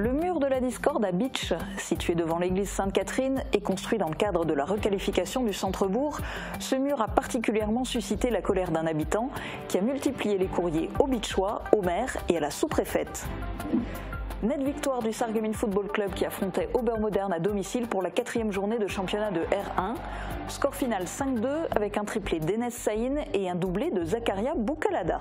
Le mur de la discorde à Beach, situé devant l'église Sainte-Catherine et construit dans le cadre de la requalification du centre-bourg, ce mur a particulièrement suscité la colère d'un habitant qui a multiplié les courriers au Beachois, au maire et à la sous-préfète. Nette victoire du Sarreguemines Football Club qui affrontait Obermodern à domicile pour la quatrième journée de championnat de R1. Score final 5-2 avec un triplé d'Enes Saïn et un doublé de Zakaria Boukalada.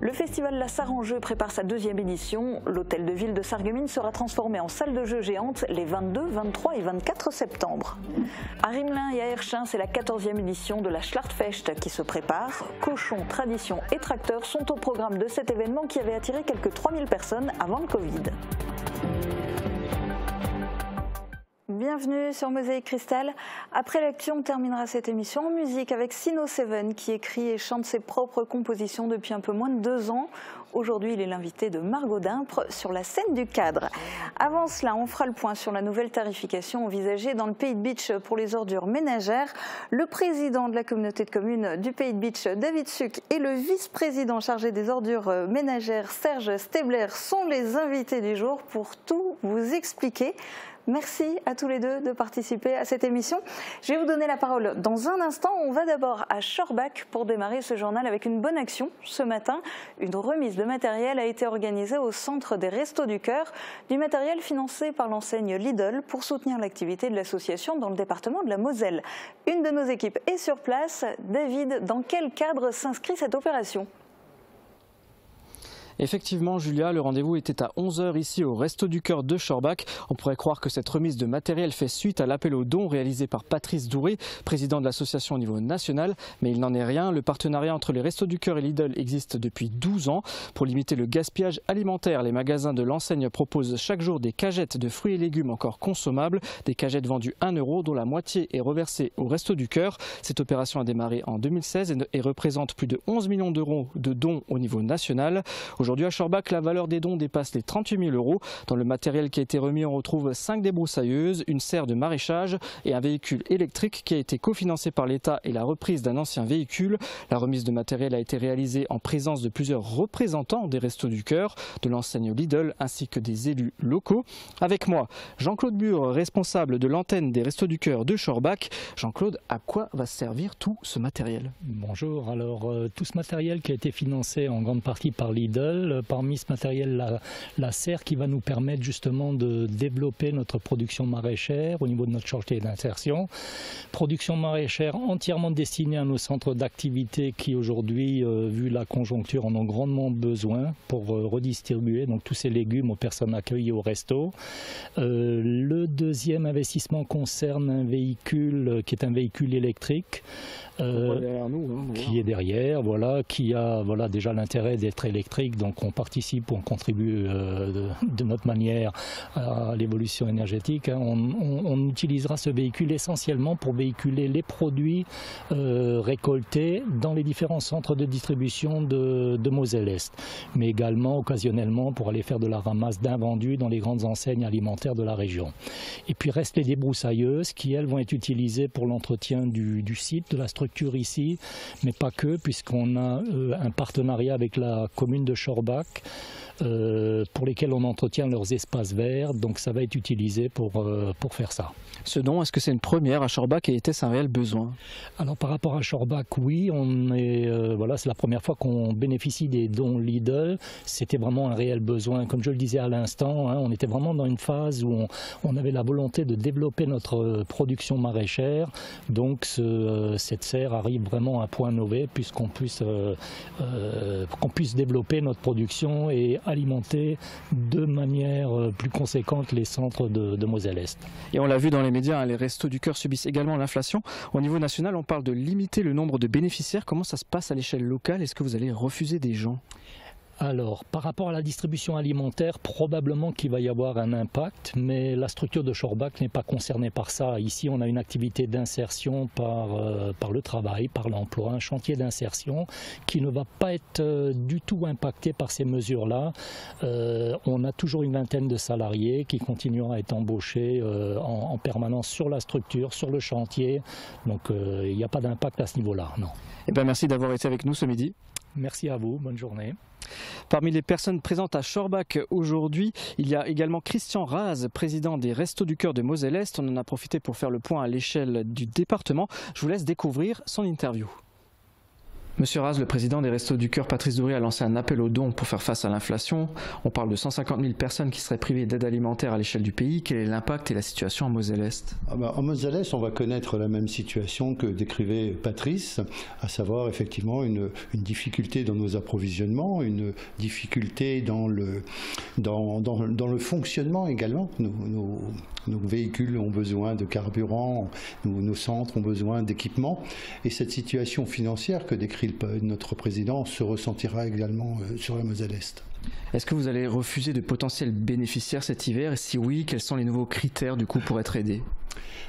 Le festival La Sarre-en-Jeu prépare sa deuxième édition. L'hôtel de ville de Sarreguemines sera transformé en salle de jeu géante les 22, 23 et 24 septembre. À Rimelin et à Erchin, c'est la 14e édition de la Schlartfest qui se prépare. Cochons, traditions et tracteurs sont au programme de cet événement qui avait attiré quelques 3000 personnes avant le Covid. Bienvenue sur Mosaïque Cristal. Après l'action, on terminera cette émission en musique avec Sino Seven qui écrit et chante ses propres compositions depuis un peu moins de deux ans. Aujourd'hui, il est l'invité de Margot Dimpre sur la scène du cadre. Avant cela, on fera le point sur la nouvelle tarification envisagée dans le Pays de Beach pour les ordures ménagères. Le président de la communauté de communes du Pays de Beach, David Suc, et le vice-président chargé des ordures ménagères, Serge Stebler, sont les invités du jour pour tout vous expliquer. Merci à tous les deux de participer à cette émission. Je vais vous donner la parole dans un instant. On va d'abord à Schorbach pour démarrer ce journal avec une bonne action. Ce matin, une remise de matériel a été organisée au centre des Restos du Cœur, du matériel financé par l'enseigne Lidl pour soutenir l'activité de l'association dans le département de la Moselle. Une de nos équipes est sur place. David, dans quel cadre s'inscrit cette opération? Effectivement, Julia, le rendez-vous était à 11h ici au Resto du Cœur de Schorbach. On pourrait croire que cette remise de matériel fait suite à l'appel aux dons réalisé par Patrice Douré, président de l'association au niveau national, mais il n'en est rien. Le partenariat entre les Restos du Cœur et Lidl existe depuis 12 ans. Pour limiter le gaspillage alimentaire, les magasins de l'enseigne proposent chaque jour des cagettes de fruits et légumes encore consommables, des cagettes vendues 1 euro dont la moitié est reversée au Resto du Cœur. Cette opération a démarré en 2016 et représente plus de 11 millions d'euros de dons au niveau national. Aujourd'hui à Schorbach, la valeur des dons dépasse les 38 000 euros. Dans le matériel qui a été remis, on retrouve 5 débroussailleuses, une serre de maraîchage et un véhicule électrique qui a été cofinancé par l'État et la reprise d'un ancien véhicule. La remise de matériel a été réalisée en présence de plusieurs représentants des Restos du Cœur, de l'enseigne Lidl ainsi que des élus locaux. Avec moi, Jean-Claude Bure, responsable de l'antenne des Restos du Cœur de Schorbach. Jean-Claude, à quoi va servir tout ce matériel? Bonjour, alors euh, tout ce matériel qui a été financé en grande partie par Lidl, parmi ce matériel la, serre qui va nous permettre justement de développer notre production maraîchère au niveau de notre chantier d'insertion. Production maraîchère entièrement destinée à nos centres d'activité qui aujourd'hui, euh, vu la conjoncture, en ont grandement besoin pour euh, redistribuer donc tous ces légumes aux personnes accueillies au resto. Euh, le deuxième investissement concerne un véhicule qui est un véhicule électrique. Euh, nous, hein, qui est derrière, voilà, qui a voilà déjà l'intérêt d'être électrique, donc on participe, on contribue euh, de, de, notre manière à l'évolution énergétique. Hein. On, on, on, utilisera ce véhicule essentiellement pour véhiculer les produits euh, récoltés dans les différents centres de distribution de, de Moselle Est, mais également occasionnellement pour aller faire de la ramasse d'invendus dans les grandes enseignes alimentaires de la région. Et puis restent les débroussailleuses qui elles vont être utilisées pour l'entretien du, du site, de la structure ici, mais pas que, puisqu'on a euh, un partenariat avec la commune de Schorbach. Euh, pour lesquels on entretient leurs espaces verts, donc ça va être utilisé pour, euh, pour faire ça. Ce don, est-ce que c'est une première à Schorbach et était-ce un réel besoin? Alors par rapport à Schorbach, oui, on est, euh, voilà, c'est la première fois qu'on bénéficie des dons Lidl. C'était vraiment un réel besoin. Comme je le disais à l'instant, hein, on était vraiment dans une phase où on, on, avait la volonté de développer notre production maraîchère. Donc ce, cette serre arrive vraiment à point nové puisqu'on puisse, qu'on puisse développer notre production et alimenter de manière plus conséquente les centres de, de Moselle-Est. Et on l'a vu dans les médias, hein, les restos du cœur subissent également l'inflation. Au niveau national, on parle de limiter le nombre de bénéficiaires. Comment ça se passe à l'échelle locale? Est-ce que vous allez refuser des gens? Alors, par rapport à la distribution alimentaire, probablement qu'il va y avoir un impact, mais la structure de Schorbach n'est pas concernée par ça. Ici, on a une activité d'insertion par, euh, par le travail, par l'emploi, un chantier d'insertion qui ne va pas être euh, du tout impacté par ces mesures-là. Euh, on a toujours une vingtaine de salariés qui continueront à être embauchés en, en, permanence sur la structure, sur le chantier. Donc, il n'y a pas d'impact à ce niveau-là, non. Eh bien, merci d'avoir été avec nous ce midi. Merci à vous, bonne journée. Parmi les personnes présentes à Schorbach aujourd'hui, il y a également Christian Raz, président des Restos du Cœur de Moselle-Est. On en a profité pour faire le point à l'échelle du département. Je vous laisse découvrir son interview. Monsieur Raz, le président des Restos du Cœur, Patrice Doury, a lancé un appel aux dons pour faire face à l'inflation. On parle de 150 000 personnes qui seraient privées d'aide alimentaire à l'échelle du pays. Quel est l'impact et la situation en Moselle-Est? Ah ben, En Moselle-Est, on va connaître la même situation que décrivait Patrice, à savoir effectivement une, difficulté dans nos approvisionnements, une difficulté dans le, fonctionnement également. Véhicules ont besoin de carburant, nos, nos centres ont besoin d'équipements. Et cette situation financière que décrit notre président se ressentira également euh, sur la Moselle-Est. Est-ce que vous allez refuser de potentiels bénéficiaires cet hiver? Et si oui, quels sont les nouveaux critères du coup pour être aidé?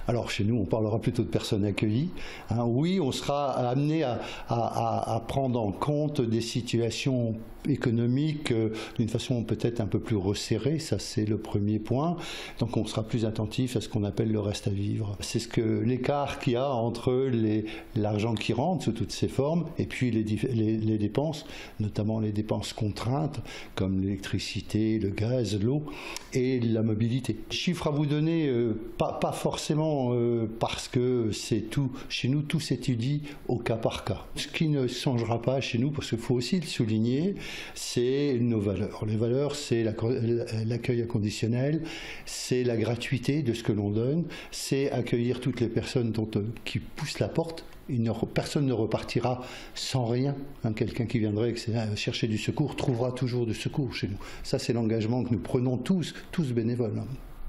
Alors chez nous, on parlera plutôt de personnes accueillies. Hein. oui, on sera amené à, prendre en compte des situations économiques euh, d'une façon peut-être un peu plus resserrée, ça c'est le premier point. Donc on sera plus attentif à ce qu'on appelle le reste à vivre. C'est ce que l'écart qu'il y a entre l'argent qui rentre sous toutes ses formes et puis les, dépenses, notamment les dépenses contraintes comme l'électricité, le gaz, l'eau et la mobilité. Chiffres à vous donner, euh, pas, pas forcément euh, parce que c'est tout, chez nous tout s'étudie au cas par cas. Ce qui ne changera pas chez nous, parce qu'il faut aussi le souligner, c'est nos valeurs. Les valeurs, c'est l'accueil inconditionnel, c'est la gratuité de ce que l'on donne, c'est accueillir toutes les personnes euh, qui poussent la porte personne ne repartira sans rien. Hein, quelqu'un qui viendrait chercher du secours trouvera toujours du secours chez nous. Ça, c'est l'engagement que nous prenons tous, tous bénévoles.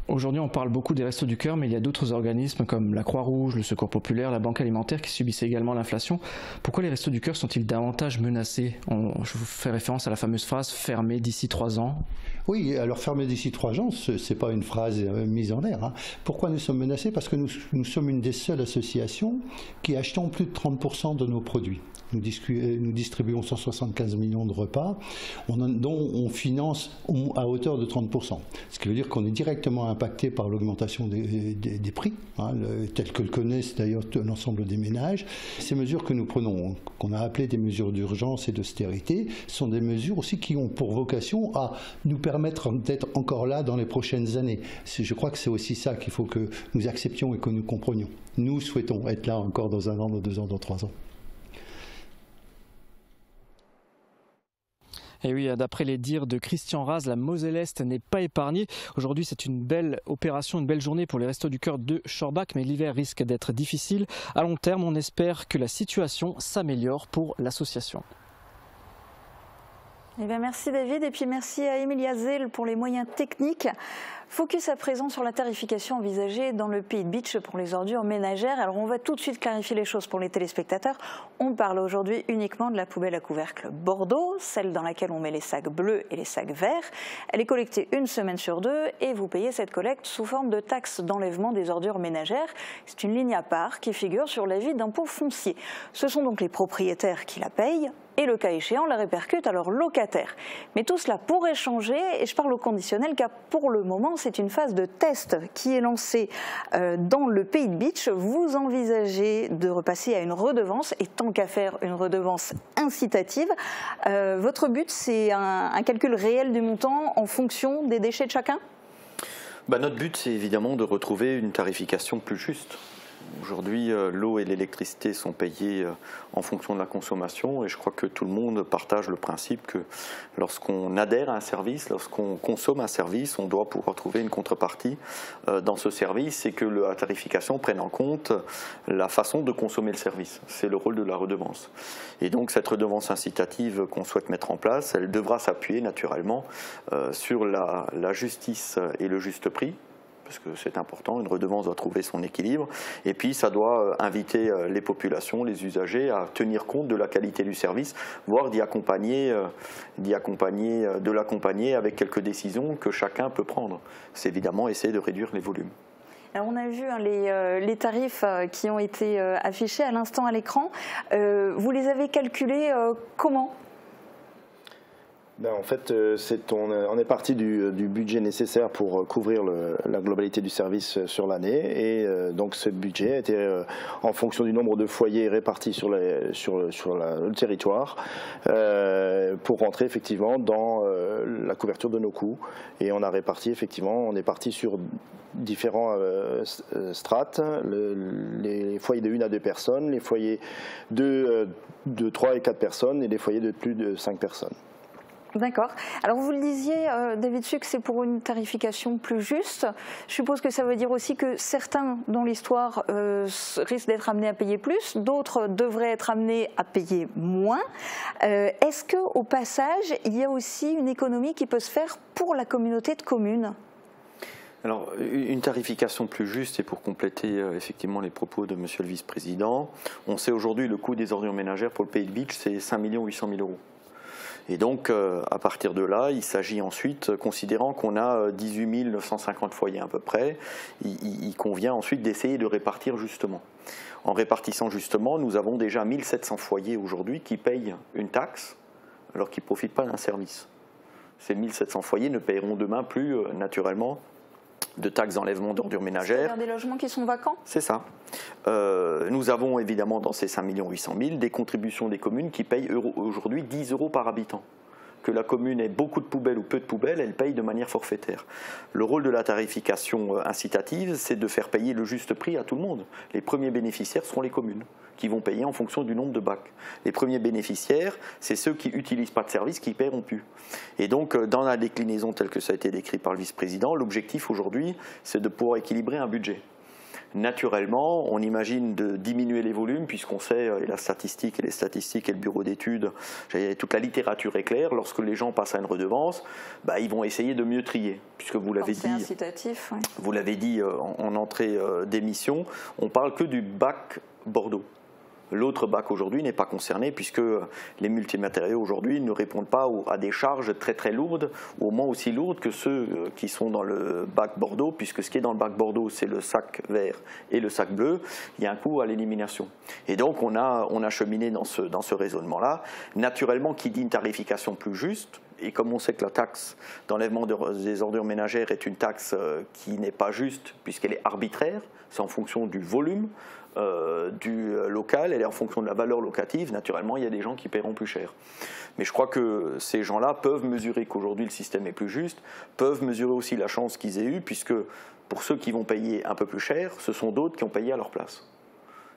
Aujourd'hui, on parle beaucoup des Restos du Cœur, mais il y a d'autres organismes comme la Croix-Rouge, le Secours Populaire, la Banque Alimentaire qui subissent également l'inflation. Pourquoi les Restos du Cœur sont-ils davantage menacés? Je vous fais référence à la fameuse phrase fermée d'ici trois ans. Oui, alors fermé d'ici trois ans, ce n'est pas une phrase euh, mise en l'air. Hein. Pourquoi nous sommes menacés? Parce que nous, nous sommes une des seules associations qui achetons plus de 30% de nos produits. Nous, distribuons 175 millions de repas, dont on finance à hauteur de 30%. Ce qui veut dire qu'on est directement impacté par l'augmentation des, prix, hein, tels que le connaissent d'ailleurs l'ensemble des ménages. Ces mesures que nous prenons, qu'on a appelées des mesures d'urgence et d'austérité, sont des mesures aussi qui ont pour vocation à nous permettre d'être encore là dans les prochaines années. Je crois que c'est aussi ça qu'il faut que nous acceptions et que nous comprenions. Nous souhaitons être là encore dans un an, dans deux ans, dans trois ans. Et oui, d'après les dires de Christian Raz, la Moselle-Est n'est pas épargnée. Aujourd'hui, c'est une belle opération, une belle journée pour les Restos du Cœur de Schorbach, mais l'hiver risque d'être difficile. À long terme, on espère que la situation s'améliore pour l'association. Eh merci David et puis merci à Emilia Zell pour les moyens techniques. Focus à présent sur la tarification envisagée dans le pays de Beach pour les ordures ménagères. Alors on va tout de suite clarifier les choses pour les téléspectateurs. On parle aujourd'hui uniquement de la poubelle à couvercle Bordeaux, celle dans laquelle on met les sacs bleus et les sacs verts. Elle est collectée une semaine sur deux et vous payez cette collecte sous forme de taxe d'enlèvement des ordures ménagères. C'est une ligne à part qui figure sur l'avis d'impôt foncier. Ce sont donc les propriétaires qui la payent et le cas échéant la répercute à leurs locataires. Mais tout cela pourrait changer et je parle au conditionnel car pour le moment c'est une phase de test qui est lancée euh, dans le pays de Beach. Vous envisagez de repasser à une redevance et tant qu'à faire une redevance incitative. Euh, votre but c'est un, calcul réel du montant en fonction des déchets de chacun? Bah, Notre but c'est évidemment de retrouver une tarification plus juste. Aujourd'hui, euh, l'eau et l'électricité sont payées euh, en fonction de la consommation et je crois que tout le monde partage le principe que lorsqu'on adhère à un service, lorsqu'on consomme un service, on doit pouvoir trouver une contrepartie euh, dans ce service et que la tarification prenne en compte la façon de consommer le service. C'est le rôle de la redevance. Et donc cette redevance incitative qu'on souhaite mettre en place, elle devra s'appuyer naturellement sur la justice et le juste prix parce que c'est important, une redevance doit trouver son équilibre, et puis ça doit euh, inviter euh, les populations, les usagers à tenir compte de la qualité du service, voire d'y accompagner, euh, accompagner, de l'accompagner avec quelques décisions que chacun peut prendre. C'est évidemment essayer de réduire les volumes. on a vu hein, les, tarifs qui ont été affichés à l'instant à l'écran. vous les avez calculés comment? Ben, en fait, euh, on, est parti du, budget nécessaire pour euh, couvrir la globalité du service euh, sur l'année. Et donc, ce budget était en fonction du nombre de foyers répartis sur, le territoire pour rentrer effectivement dans la couverture de nos coûts. Et on a réparti effectivement, on est parti sur différents strates, les foyers de 1 à 2 personnes, les foyers de, de 3 et 4 personnes et les foyers de plus de 5 personnes. D'accord. Alors vous le disiez, euh, David Suc, c'est pour une tarification plus juste. Je suppose que ça veut dire aussi que certains dans l'histoire euh, risquent d'être amenés à payer plus, d'autres devraient être amenés à payer moins. Euh, est-ce qu'au passage, il y a aussi une économie qui peut se faire pour la communauté de communes? Alors, une tarification plus juste, et pour compléter effectivement les propos de Monsieur le Vice-président, on sait aujourd'hui le coût des ordures ménagères pour le Pays de Beach, c'est 5 800 000 euros. Et donc, euh, à partir de là, il s'agit ensuite, considérant qu'on a 18 euh, 950 foyers à peu près, il, convient ensuite d'essayer de répartir justement. En répartissant justement, nous avons déjà 1700 foyers aujourd'hui qui payent une taxe alors qu'ils ne profitent pas d'un service. Ces 1700 foyers ne paieront demain plus, euh, naturellement, de taxes d'enlèvement d'ordures ménagères. Des logements qui sont vacants? C'est ça. Euh, nous avons évidemment dans ces 5 800 000 des contributions des communes qui payent aujourd'hui 10 euros par habitant que la commune ait beaucoup de poubelles ou peu de poubelles, elle paye de manière forfaitaire. Le rôle de la tarification euh, incitative, c'est de faire payer le juste prix à tout le monde. Les premiers bénéficiaires seront les communes qui vont payer en fonction du nombre de bacs. Les premiers bénéficiaires, c'est ceux qui n'utilisent pas de service, qui paieront plus. Et donc, euh, dans la déclinaison telle que ça a été décrit par le vice-président, l'objectif aujourd'hui, c'est de pouvoir équilibrer un budget naturellement, on imagine de diminuer les volumes, puisqu'on sait, euh, et la statistique et les statistiques et le bureau d'études, toute la littérature est claire, lorsque les gens passent à une redevance, bah, ils vont essayer de mieux trier, puisque vous l'avez dit, incitatif, vous l'avez dit euh, en, entrée euh, d'émission, on parle que du bac Bordeaux. L'autre bac aujourd'hui n'est pas concerné puisque les multimatériaux aujourd'hui ne répondent pas à des charges très très lourdes, ou au moins aussi lourdes que ceux euh, qui sont dans le bac Bordeaux, puisque ce qui est dans le bac Bordeaux, c'est le sac vert et le sac bleu, il y a un coût à l'élimination. Et donc on a, on a cheminé dans ce, dans ce raisonnement-là. Naturellement, qui dit une tarification plus juste, et comme on sait que la taxe d'enlèvement des ordures ménagères est une taxe euh, qui n'est pas juste puisqu'elle est arbitraire, c'est en fonction du volume, euh, du euh, local, elle est en fonction de la valeur locative. Naturellement, il y a des gens qui paieront plus cher. Mais je crois que ces gens-là peuvent mesurer qu'aujourd'hui le système est plus juste, peuvent mesurer aussi la chance qu'ils aient eue, puisque pour ceux qui vont payer un peu plus cher, ce sont d'autres qui ont payé à leur place.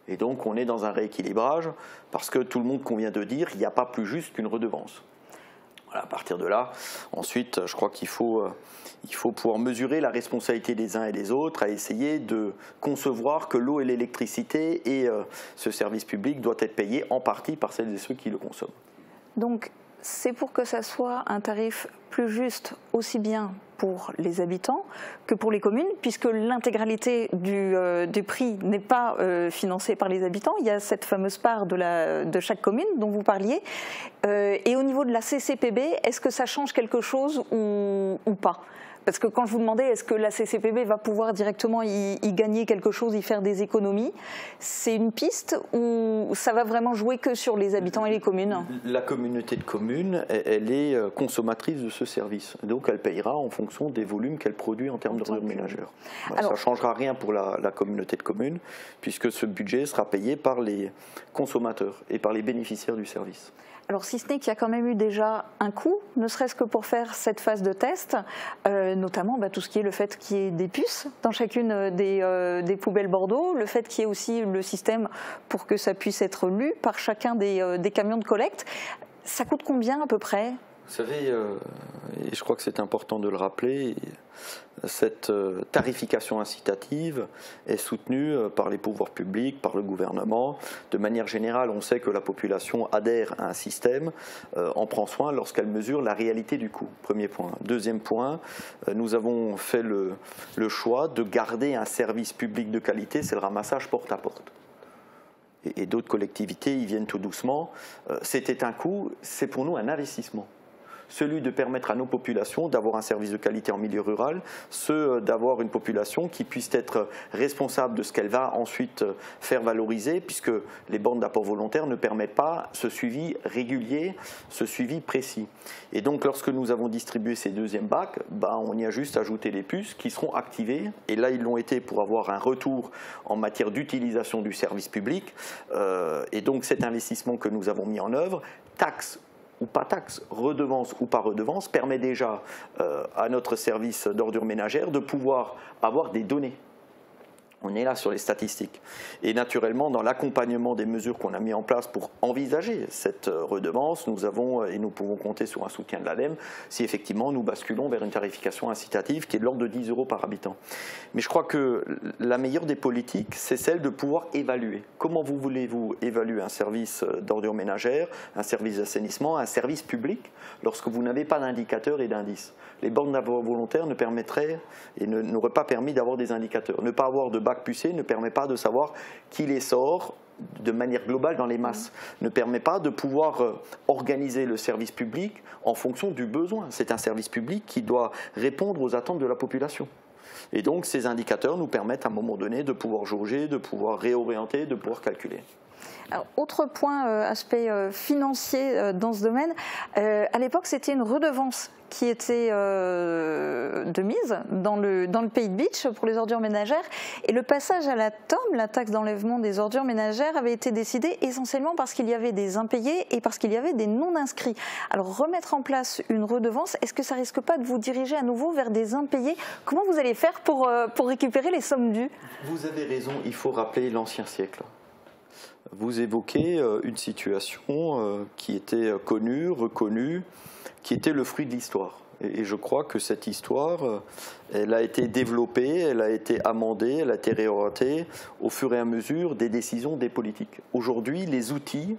Et donc on est dans un rééquilibrage, parce que tout le monde convient de dire qu'il n'y a pas plus juste qu'une redevance à partir de là, ensuite, je crois qu'il faut, euh, faut pouvoir mesurer la responsabilité des uns et des autres, à essayer de concevoir que l'eau et l'électricité et euh, ce service public doivent être payés en partie par celles et ceux qui le consomment. Donc, c'est pour que ça soit un tarif plus juste aussi bien pour les habitants que pour les communes, puisque l'intégralité du, euh, prix n'est pas euh, financée par les habitants. Il y a cette fameuse part de, la, de chaque commune dont vous parliez. Euh, et au niveau de la CCPB, est-ce que ça change quelque chose ou, ou pas? Parce que quand je vous demandais est-ce que la CCPB va pouvoir directement y, gagner quelque chose, y faire des économies, c'est une piste ou ça va vraiment jouer que sur les habitants et les communes La communauté de communes, elle est euh, consommatrice de ce service. Donc elle payera en fonction des volumes qu'elle produit en termes de ménageurs. ça ne changera rien pour la, la communauté de communes puisque ce budget sera payé par les consommateurs et par les bénéficiaires du service. Alors si ce n'est qu'il y a quand même eu déjà un coût, ne serait-ce que pour faire cette phase de test, euh, notamment bah, tout ce qui est le fait qu'il y ait des puces dans chacune des, euh, des poubelles Bordeaux, le fait qu'il y ait aussi le système pour que ça puisse être lu par chacun euh, des camions de collecte. Ça coûte combien à peu près? Vous savez, et je crois que c'est important de le rappeler, cette euh, tarification incitative est soutenue euh, par les pouvoirs publics, par le gouvernement. De manière générale, on sait que la population adhère à un système, euh, en prend soin lorsqu'elle mesure la réalité du coût. Premier point. Deuxième point, nous avons fait le, choix de garder un service public de qualité, c'est le ramassage porte à porte et, d'autres collectivités y viennent tout doucement. C'était un coût, c'est pour nous un investissement celui de permettre à nos populations d'avoir un service de qualité en milieu rural, ce d'avoir une population qui puisse être responsable de ce qu'elle va ensuite faire valoriser, puisque les bornes d'apport volontaire ne permettent pas ce suivi régulier, ce suivi précis. Et donc lorsque nous avons distribué ces deuxièmes bacs, bah, on y a juste ajouté les puces qui seront activées, et là ils l'ont été pour avoir un retour en matière d'utilisation du service public, euh, et donc cet investissement que nous avons mis en œuvre, taxe ou pas taxe, redevance ou pas redevance, permet déjà euh, à notre service d'ordure ménagère de pouvoir avoir des données on est là sur les statistiques. Et naturellement, dans l'accompagnement des mesures qu'on a mis en place pour envisager cette euh, redevance, nous avons, euh, et nous pouvons compter sur un soutien de l'ADEME, si effectivement nous basculons vers une tarification incitative qui est de l'ordre de 10 euros par habitant. Mais je crois que la meilleure des politiques, c'est celle de pouvoir évaluer. Comment vous voulez-vous évaluer un service euh, d'ordure ménagère, un service d'assainissement, un service public, lorsque vous n'avez pas d'indicateurs et d'indices? Les bornes volontaires ne permettraient et n'auraient pas permis d'avoir des indicateurs. Ne pas avoir de bac pucé ne permet pas de savoir qui les sort de manière globale dans les masses, ne permet pas de pouvoir euh, organiser le service public en fonction du besoin. C'est un service public qui doit répondre aux attentes de la population. Et donc ces indicateurs nous permettent à un moment donné de pouvoir jauger, de pouvoir réorienter, de pouvoir calculer. Autre point, euh, aspect euh, financier dans ce domaine, à l'époque c'était une redevance qui était euh, de mise dans le, dans le pays de Beach pour les ordures ménagères. Et le passage à la TOM, la taxe d'enlèvement des ordures ménagères, avait été décidé essentiellement parce qu'il y avait des impayés et parce qu'il y avait des non-inscrits. Alors remettre en place une redevance, est-ce que ça risque pas de vous diriger à nouveau vers des impayés? Comment vous allez faire pour, euh, pour récupérer les sommes dues? Vous avez raison, il faut rappeler l'ancien siècle. Vous évoquez euh, une situation qui était connue, reconnue, qui était le fruit de l'histoire. Et je crois que cette histoire, euh, elle a été développée, elle a été amendée, elle a été réorientée au fur et à mesure des décisions des politiques. Aujourd'hui, les outils,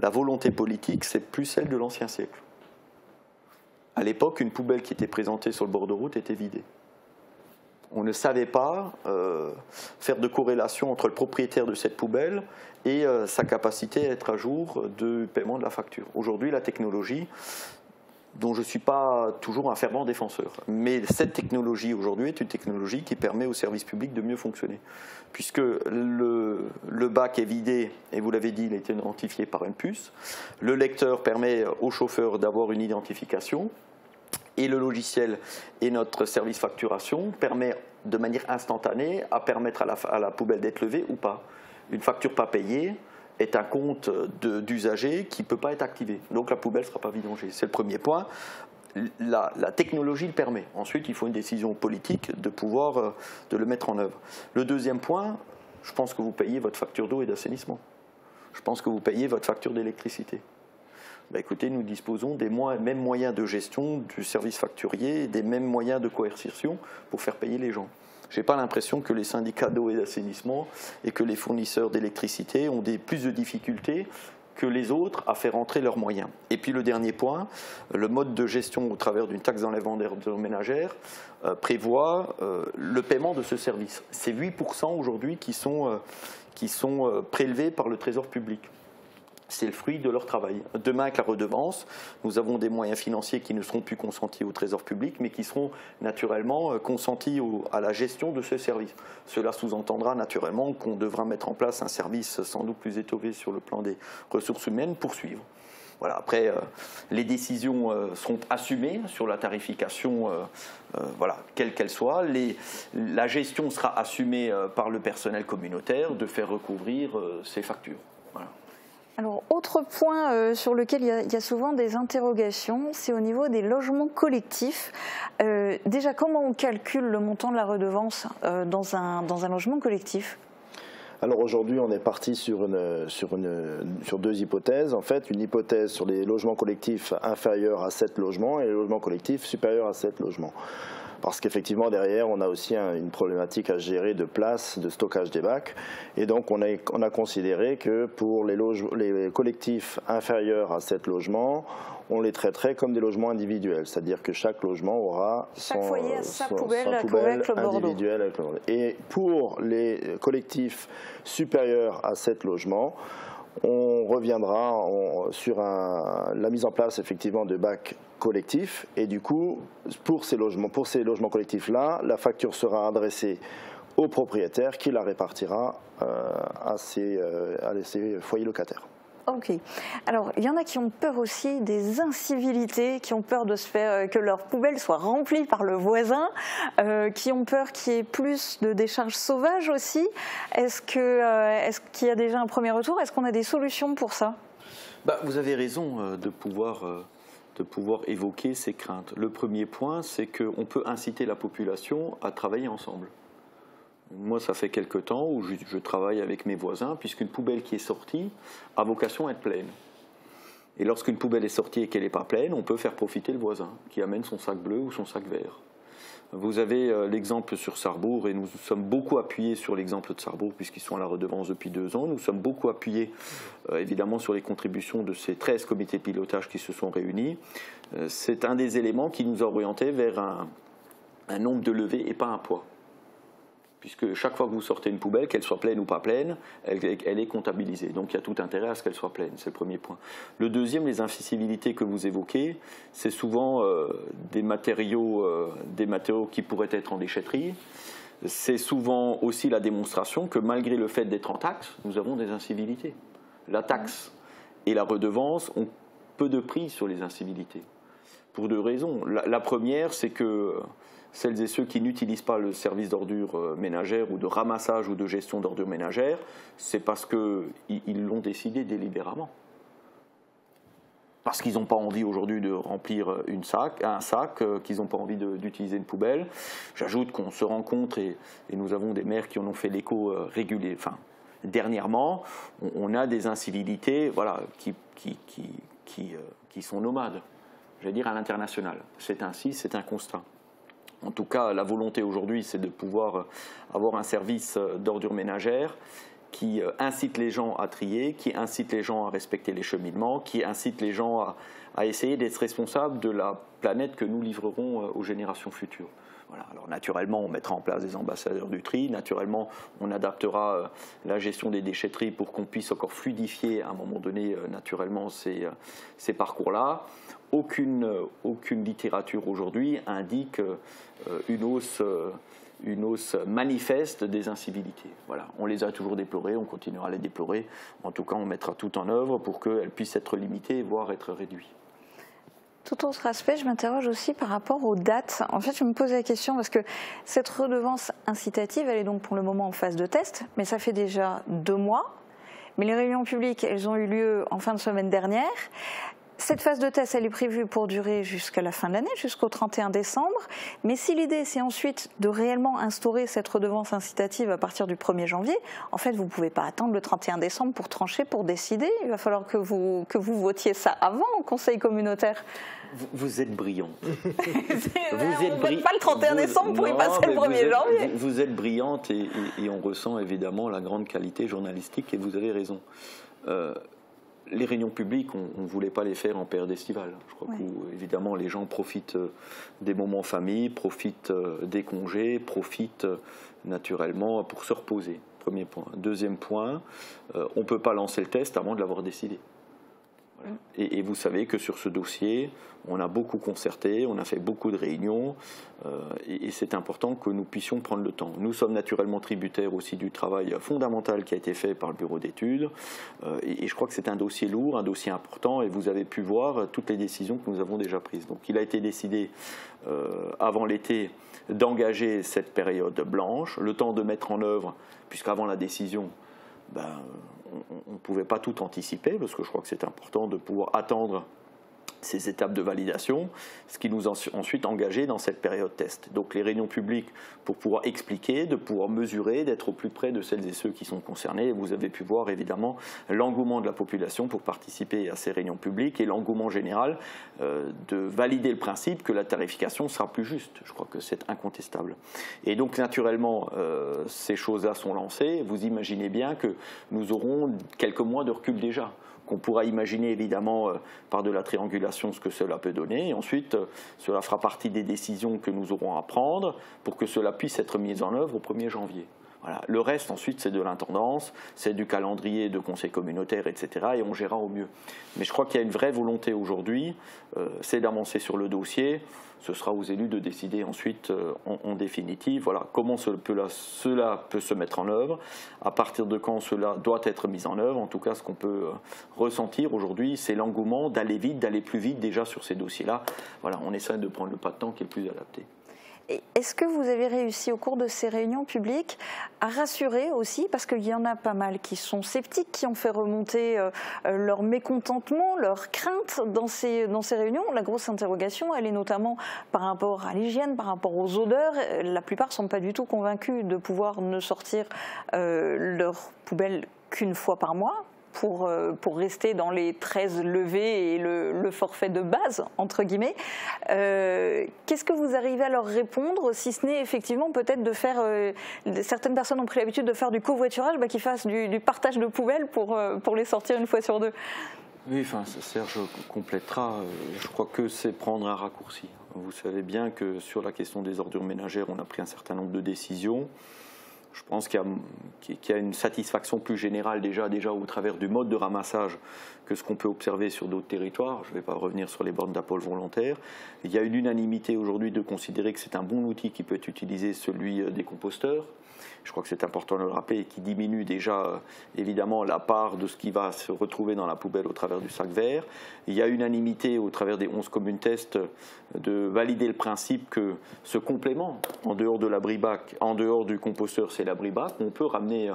la volonté politique, c'est plus celle de l'ancien siècle. À l'époque, une poubelle qui était présentée sur le bord de route était vidée. On ne savait pas euh, faire de corrélation entre le propriétaire de cette poubelle et euh, sa capacité à être à jour de paiement de la facture. Aujourd'hui, la technologie dont je ne suis pas toujours un fervent défenseur. Mais cette technologie aujourd'hui est une technologie qui permet au service public de mieux fonctionner. Puisque le, bac est vidé, et vous l'avez dit, il été identifié par une puce. Le lecteur permet au chauffeur d'avoir une identification. Et le logiciel et notre service facturation permet de manière instantanée à permettre à la, poubelle d'être levée ou pas. Une facture pas payée, est un compte d'usager qui ne peut pas être activé. Donc la poubelle ne sera pas vidangée. C'est le premier point. La, technologie le permet. Ensuite, il faut une décision politique de pouvoir euh, de le mettre en œuvre. Le deuxième point, je pense que vous payez votre facture d'eau et d'assainissement. Je pense que vous payez votre facture d'électricité. Bah, écoutez, nous disposons des mêmes moyens de gestion du service facturier, des mêmes moyens de coercition pour faire payer les gens. Je n'ai pas l'impression que les syndicats d'eau et d'assainissement et que les fournisseurs d'électricité ont plus de difficultés que les autres à faire entrer leurs moyens. Et puis le dernier point, le mode de gestion au travers d'une taxe d'enlèvement ménagère euh, prévoit euh, le paiement de ce service. C'est 8% aujourd'hui qui sont, euh, qui sont prélevés par le Trésor public c'est le fruit de leur travail. Demain, avec la redevance, nous avons des moyens financiers qui ne seront plus consentis au Trésor public, mais qui seront naturellement euh, consentis à la gestion de ce service. Cela sous-entendra naturellement qu'on devra mettre en place un service sans doute plus étoffé sur le plan des ressources humaines pour suivre. Voilà, après, euh, les décisions euh, seront assumées sur la tarification, voilà, quelle qu'elle soit. la gestion sera assumée par le personnel communautaire de faire recouvrir ces factures. Alors, autre point euh, sur lequel il y, a, souvent des interrogations, c'est au niveau des logements collectifs. Euh, déjà, comment on calcule le montant de la redevance euh, dans, un, logement collectif? Alors aujourd'hui, on est parti sur deux hypothèses. En fait, une hypothèse sur les logements collectifs inférieurs à 7 logements et les logements collectifs supérieurs à 7 logements parce qu'effectivement derrière on a aussi une problématique à gérer de place, de stockage des bacs. Et donc on a, on a considéré que pour les, les collectifs inférieurs à 7 logements, on les traiterait comme des logements individuels, c'est-à-dire que chaque logement aura chaque foyer a sa, poubelle, individuelle Et pour les collectifs supérieurs à 7 logements, on reviendra sur la mise en place effectivement de bacs collectifs et du coup pour ces logements, pour ces logements collectifs là, la facture sera adressée au propriétaire qui la répartira euh, à ses euh, foyers locataires. Ok. Alors, il y en a qui ont peur aussi des incivilités, qui ont peur de se faire euh, que leur poubelle soit remplie par le voisin, euh, qui ont peur qu'il y ait plus de décharges sauvages aussi. Est-ce que euh, est-ce qu'il y a déjà un premier retour? Est-ce qu'on a des solutions pour ça? Bah, Vous avez raison de pouvoir de pouvoir évoquer ces craintes. Le premier point, c'est qu'on peut inciter la population à travailler ensemble. Moi, ça fait quelque temps où je, travaille avec mes voisins, puisqu'une poubelle qui est sortie a vocation à être pleine. Et lorsqu'une poubelle est sortie et qu'elle n'est pas pleine, on peut faire profiter le voisin qui amène son sac bleu ou son sac vert. Vous avez euh, l'exemple sur Sarrebourg et nous sommes beaucoup appuyés sur l'exemple de Sarrebourg puisqu'ils sont à la redevance depuis deux ans. Nous sommes beaucoup appuyés euh, évidemment sur les contributions de ces 13 comités de pilotage qui se sont réunis. Euh, c'est un des éléments qui nous a orientés vers un nombre de levées et pas un poids puisque chaque fois que vous sortez une poubelle, qu'elle soit pleine ou pas pleine, elle, est comptabilisée. Donc il y a tout intérêt à ce qu'elle soit pleine, c'est le premier point. Le deuxième, les inflexibilités que vous évoquez, c'est souvent euh, des, matériaux, euh, des matériaux qui pourraient être en déchetterie. C'est souvent aussi la démonstration que malgré le fait d'être en taxe, nous avons des incivilités. La taxe et la redevance ont peu de prix sur les incivilités, pour deux raisons. la première, c'est que celles et ceux qui n'utilisent pas le service d'ordures euh, ménagères ou de ramassage ou de gestion d'ordures ménagères, c'est parce qu'ils l'ont décidé délibérément. Parce qu'ils n'ont pas envie aujourd'hui de remplir sac, un sac, euh, qu'ils n'ont pas envie d'utiliser une poubelle. J'ajoute qu'on se rencontre et, nous avons des maires qui en ont fait l'écho euh, régulier. Dernièrement, on, a des incivilités voilà, qui, sont nomades, j'allais dire à l'international. C'est ainsi, c'est un constat. En tout cas, la volonté aujourd'hui, c'est de pouvoir avoir un service d'ordure ménagère qui euh, incite les gens à trier, qui incite les gens à respecter les cheminements, qui incite les gens à, essayer d'être responsables de la planète que nous livrerons euh, aux générations futures. Alors naturellement, on mettra en place des ambassadeurs du tri. Naturellement, on adaptera euh, la gestion des déchetteries pour qu'on puisse encore fluidifier à un moment donné, naturellement, ces parcours-là aucune, aucune littérature aujourd'hui indique euh, une hausse, euh, une hausse manifeste des incivilités. Voilà. On les a toujours déplorées, on continuera à les déplorer. En tout cas, on mettra tout en œuvre pour qu'elles puissent être limitées, voire être réduites. Tout autre aspect, je m'interroge aussi par rapport aux dates. En fait, je me pose la question parce que cette redevance incitative, elle est donc pour le moment en phase de test, mais ça fait déjà deux mois. Mais les réunions publiques, elles ont eu lieu en fin de semaine dernière. Cette phase de test, elle est prévue pour durer jusqu'à la fin de l'année, jusqu'au 31 décembre. Mais si l'idée, c'est ensuite de réellement instaurer cette redevance incitative à partir du 1er janvier, en fait, vous ne pouvez pas attendre le 31 décembre pour trancher, pour décider. Il va falloir que vous, que vous votiez ça avant au Conseil communautaire. Vous, êtes brillante. vous êtes pas le 31 décembre pour y passer le 1er janvier. Vous, êtes brillante et, on ressent évidemment la grande qualité journalistique et vous avez raison. Euh, les réunions publiques, on ne voulait pas les faire en période estivale. Je crois que, évidemment, les gens profitent euh, des moments en famille, profitent euh, des congés, profitent euh, naturellement pour se reposer. Premier point. Deuxième point, on ne peut pas lancer le test avant de l'avoir décidé. Et, vous savez que sur ce dossier, on a beaucoup concerté, on a fait beaucoup de réunions, euh, et, c'est important que nous puissions prendre le temps. Nous sommes naturellement tributaires aussi du travail fondamental qui a été fait par le bureau d'études, euh, et, je crois que c'est un dossier lourd, un dossier important, et vous avez pu voir toutes les décisions que nous avons déjà prises. Donc il a été décidé euh, avant l'été d'engager cette période blanche, le temps de mettre en œuvre, puisqu'avant la décision, ben, on ne pouvait pas tout anticiper, parce que je crois que c'est important de pouvoir attendre ces étapes de validation, ce qui nous a ensuite engagés dans cette période test. Donc les réunions publiques pour pouvoir expliquer, de pouvoir mesurer, d'être au plus près de celles et ceux qui sont concernés. Vous avez pu voir évidemment l'engouement de la population pour participer à ces réunions publiques et l'engouement général euh, de valider le principe que la tarification sera plus juste. Je crois que c'est incontestable. Et donc naturellement, euh, ces choses-là sont lancées. Vous imaginez bien que nous aurons quelques mois de recul déjà qu'on pourra imaginer évidemment euh, par de la triangulation ce que cela peut donner. Et ensuite, euh, cela fera partie des décisions que nous aurons à prendre pour que cela puisse être mis en œuvre au 1er janvier. Le reste, ensuite, c'est de l'intendance, c'est du calendrier de conseil communautaire, etc. Et on gérera au mieux. Mais je crois qu'il y a une vraie volonté aujourd'hui, euh, c'est d'avancer sur le dossier. Ce sera aux élus de décider ensuite, euh, en, définitive, voilà, comment cela peut se mettre en œuvre, à partir de quand cela doit être mis en œuvre. En tout cas, ce qu'on peut euh, ressentir aujourd'hui, c'est l'engouement d'aller vite, d'aller plus vite déjà sur ces dossiers-là. Voilà, on essaie de prendre le pas de temps qui est le plus adapté. Est-ce que vous avez réussi au cours de ces réunions publiques à rassurer aussi, parce qu'il y en a pas mal qui sont sceptiques, qui ont fait remonter euh, euh, leur mécontentement, leur crainte dans ces, dans réunions? La grosse interrogation, elle est notamment par rapport à l'hygiène, par rapport aux odeurs. La plupart ne sont pas du tout convaincus de pouvoir ne sortir euh, leurs poubelles qu'une fois par mois pour, euh, pour rester dans les 13 levées et le, forfait de base, entre guillemets. Euh, qu'est-ce que vous arrivez à leur répondre, si ce n'est effectivement peut-être de faire, euh, certaines personnes ont pris l'habitude de faire du covoiturage, bah, qu'ils fassent du, partage de poubelles pour, pour les sortir une fois sur deux? Oui, enfin, Serge complétera. Je crois que c'est prendre un raccourci. Vous savez bien que sur la question des ordures ménagères, on a pris un certain nombre de décisions je pense qu'il y, a une satisfaction plus générale déjà, déjà au travers du mode de ramassage que ce qu'on peut observer sur d'autres territoires. Je ne vais pas revenir sur les bornes d'appel volontaires. Il y a une unanimité aujourd'hui de considérer que c'est un bon outil qui peut être utilisé, celui des composteurs je crois que c'est important de le rappeler, qui diminue déjà euh, évidemment la part de ce qui va se retrouver dans la poubelle au travers du sac vert. Il y a unanimité au travers des 11 communes tests de valider le principe que ce complément, en dehors de l'abri-bac, en dehors du composteur, c'est l'abri-bac, on peut ramener euh,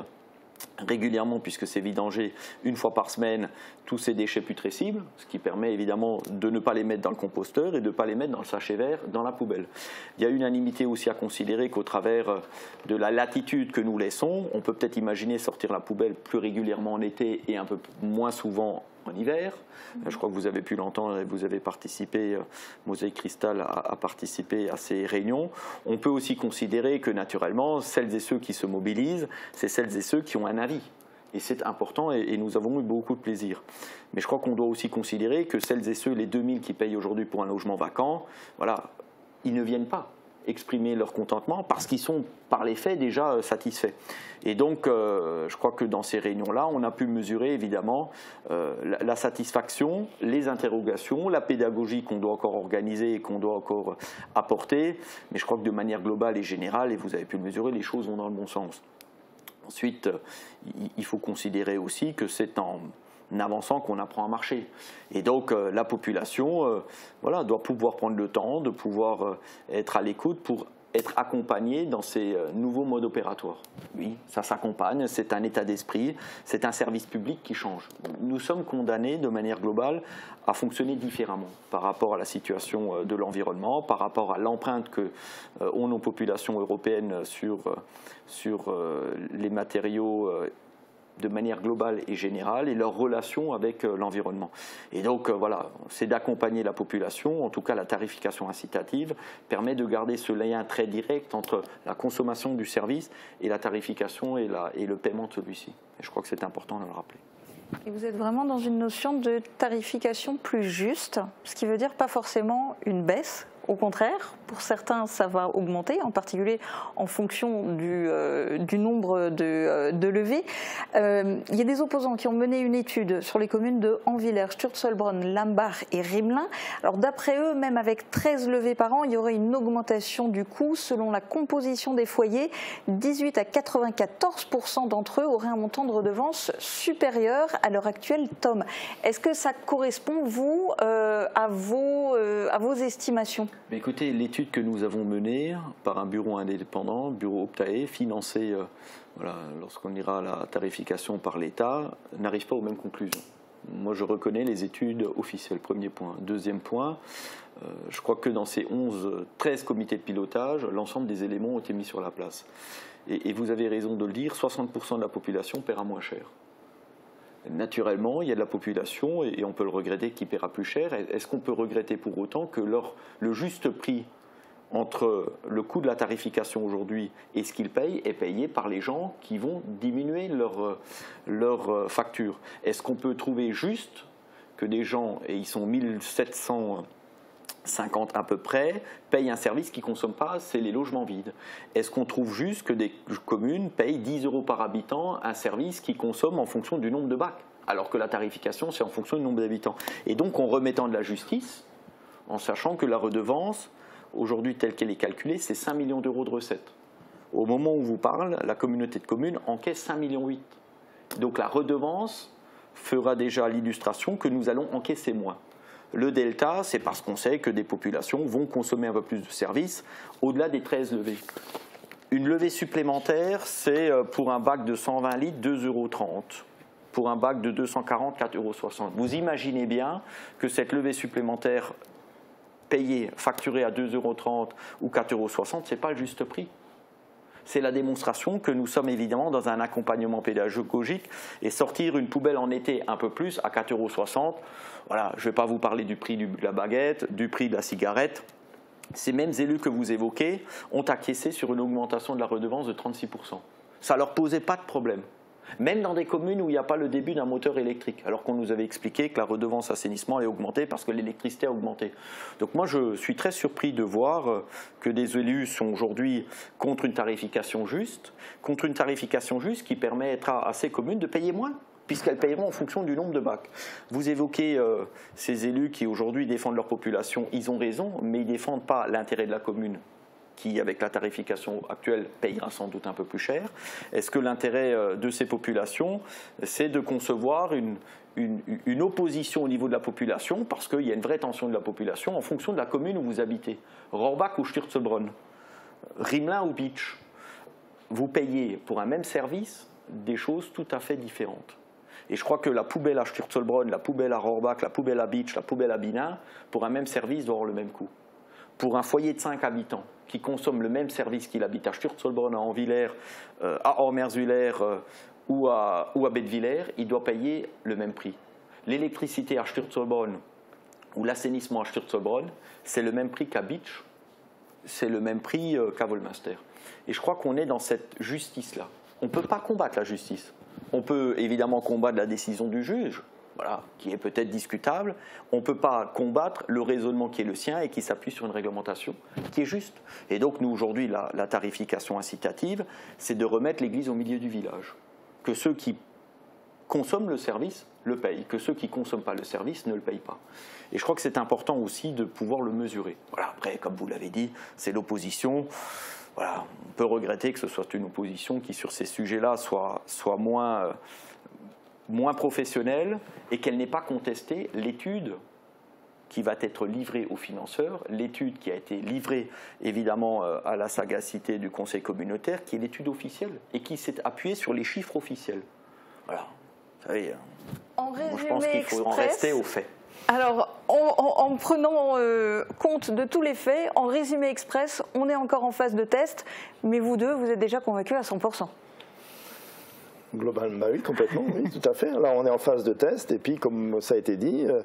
régulièrement, puisque c'est vidanger une fois par semaine, tous ces déchets putrescibles, ce qui permet évidemment de ne pas les mettre dans le composteur et de ne pas les mettre dans le sachet vert, dans la poubelle. Il y a unanimité aussi à considérer qu'au travers de la latitude que nous laissons, on peut peut-être imaginer sortir la poubelle plus régulièrement en été et un peu moins souvent en hiver. Euh, je crois que vous avez pu l'entendre et vous avez participé, euh, Mosaïque Cristal a, participé à ces réunions. On peut aussi considérer que naturellement, celles et ceux qui se mobilisent, c'est celles et ceux qui ont un avis. Et c'est important et, nous avons eu beaucoup de plaisir. Mais je crois qu'on doit aussi considérer que celles et ceux, les 2000 qui payent aujourd'hui pour un logement vacant, voilà, ils ne viennent pas exprimer leur contentement parce qu'ils sont par les faits déjà euh, satisfaits. Et donc, euh, je crois que dans ces réunions-là, on a pu mesurer évidemment euh, la, satisfaction, les interrogations, la pédagogie qu'on doit encore organiser et qu'on doit encore apporter. Mais je crois que de manière globale et générale, et vous avez pu le mesurer, les choses vont dans le bon sens. Ensuite, il faut considérer aussi que c'est en avançant qu'on apprend à marcher. Et donc euh, la population euh, voilà, doit pouvoir prendre le temps, de pouvoir euh, être à l'écoute pour être accompagnée dans ces nouveaux modes opératoires. Oui, ça s'accompagne, c'est un état d'esprit, c'est un service public qui change. Nous sommes condamnés de manière globale à fonctionner différemment par rapport à la situation de l'environnement, par rapport à l'empreinte que ont nos populations européennes sur, sur les matériaux de manière globale et générale et leur relation avec euh, l'environnement. Et donc euh, voilà, c'est d'accompagner la population, en tout cas la tarification incitative permet de garder ce lien très direct entre la consommation du service et la tarification et, la, et le paiement de celui-ci. Je crois que c'est important de le rappeler. Et vous êtes vraiment dans une notion de tarification plus juste, ce qui veut dire pas forcément une baisse, au contraire, pour certains, ça va augmenter, en particulier en fonction du, euh, nombre de, euh, levées. Euh, il y a des opposants qui ont mené une étude sur les communes de Anvillers, Sturzelbronn, Lambach et Rimelin. Alors d'après eux, même avec 13 levées par an, il y aurait une augmentation du coût selon la composition des foyers. 18 à 94% d'entre eux auraient un montant de redevance supérieur à l'heure actuelle. Tom, est-ce que ça correspond, vous, à vos estimations? Écoutez, l'étude que nous avons menée par un bureau indépendant, bureau Optae, financé euh, lorsqu'on ira à la tarification par l'État, n'arrive pas aux mêmes conclusions. Moi, je reconnais les études officielles, premier point. Deuxième point, euh, je crois que dans ces 11, 13 comités de pilotage, l'ensemble des éléments ont été mis sur la place. Et, et vous avez raison de le dire, 60% de la population paiera moins cher naturellement, il y a de la population, et on peut le regretter, qui paiera plus cher. Est-ce qu'on peut regretter pour autant que le juste prix entre le coût de la tarification aujourd'hui et ce qu'ils payent est payé par les gens qui vont diminuer leur, leur facture? Est-ce qu'on peut trouver juste que des gens, et ils sont 1700 50 à peu près, payent un service qui ne consomme pas, c'est les logements vides. Est-ce qu'on trouve juste que des communes payent 10 euros par habitant un service qui consomme en fonction du nombre de bacs alors que la tarification, c'est en fonction du nombre d'habitants? Et donc, en remettant de la justice, en sachant que la redevance, aujourd'hui telle qu'elle est calculée, c'est 5 millions d'euros de recettes. Au moment où vous parle, la communauté de communes encaisse 5 millions 8. Donc la redevance fera déjà l'illustration que nous allons encaisser moins. Le delta, c'est parce qu'on sait que des populations vont consommer un peu plus de services au-delà des 13 levées. Une levée supplémentaire, c'est euh, pour un bac de 120 litres, 2,30 euros. Pour un bac de 240, 4,60 euros. Vous imaginez bien que cette levée supplémentaire payée, facturée à 2,30 euros ou 4,60 euros, ce n'est pas le juste prix c'est la démonstration que nous sommes évidemment dans un accompagnement pédagogique et sortir une poubelle en été un peu plus à 4,60 euros. Voilà, je ne vais pas vous parler du prix de la baguette, du prix de la cigarette. Ces mêmes élus que vous évoquez ont acquiescé sur une augmentation de la redevance de 36%. Ça ne leur posait pas de problème même dans des communes où il n'y a pas le début d'un moteur électrique, alors qu'on nous avait expliqué que la redevance assainissement allait augmenter parce que l'électricité a augmenté. Donc moi, je suis très surpris de voir euh, que des élus sont aujourd'hui contre une tarification juste, contre une tarification juste qui permettra à ces communes de payer moins puisqu'elles payeront en fonction du nombre de bacs. Vous évoquez euh, ces élus qui aujourd'hui défendent leur population, ils ont raison, mais ils ne défendent pas l'intérêt de la commune qui, avec la tarification actuelle, payera sans doute un peu plus cher Est-ce que l'intérêt euh, de ces populations, c'est de concevoir une, opposition au niveau de la population, parce qu'il y a une vraie tension de la population en fonction de la commune où vous habitez? Rohrbach ou Sturzelbronn Rimlin ou Beach Vous payez pour un même service des choses tout à fait différentes. Et je crois que la poubelle à Sturzelbronn, la poubelle à Rohrbach, la poubelle à Beach, la poubelle à Binin, pour un même service, doit avoir le même coût. Pour un foyer de 5 habitants, qui consomme le même service qu'il habite à Sturzolbronn, à Anvillers, euh, à Ormerswiller euh, ou à, ou il doit payer le même prix. L'électricité à Sturzolbronn ou l'assainissement à Sturzolbronn, c'est le même prix qu'à Beach, c'est le même prix euh, qu'à Volmaster. Et je crois qu'on est dans cette justice-là. On ne peut pas combattre la justice. On peut évidemment combattre la décision du juge, voilà, qui est peut-être discutable. On ne peut pas combattre le raisonnement qui est le sien et qui s'appuie sur une réglementation qui est juste. Et donc, nous, aujourd'hui, la, tarification incitative, c'est de remettre l'église au milieu du village. Que ceux qui consomment le service le payent, que ceux qui ne consomment pas le service ne le payent pas. Et je crois que c'est important aussi de pouvoir le mesurer. Voilà, après, comme vous l'avez dit, c'est l'opposition. Voilà, on peut regretter que ce soit une opposition qui, sur ces sujets-là, soit, soit moins. Euh, moins professionnelle et qu'elle n'ait pas contesté l'étude qui va être livrée aux financeurs, l'étude qui a été livrée évidemment euh, à la sagacité du Conseil communautaire, qui est l'étude officielle et qui s'est appuyée sur les chiffres officiels. Voilà. Vous savez, euh, en je pense qu'il faut en rester aux faits. Alors, en, prenant euh, compte de tous les faits, en résumé express, on est encore en phase de test, mais vous deux, vous êtes déjà convaincus à 100%. Globalement, bah oui, complètement, oui, tout à fait. Là, on est en phase de test, et puis, comme ça a été dit, euh,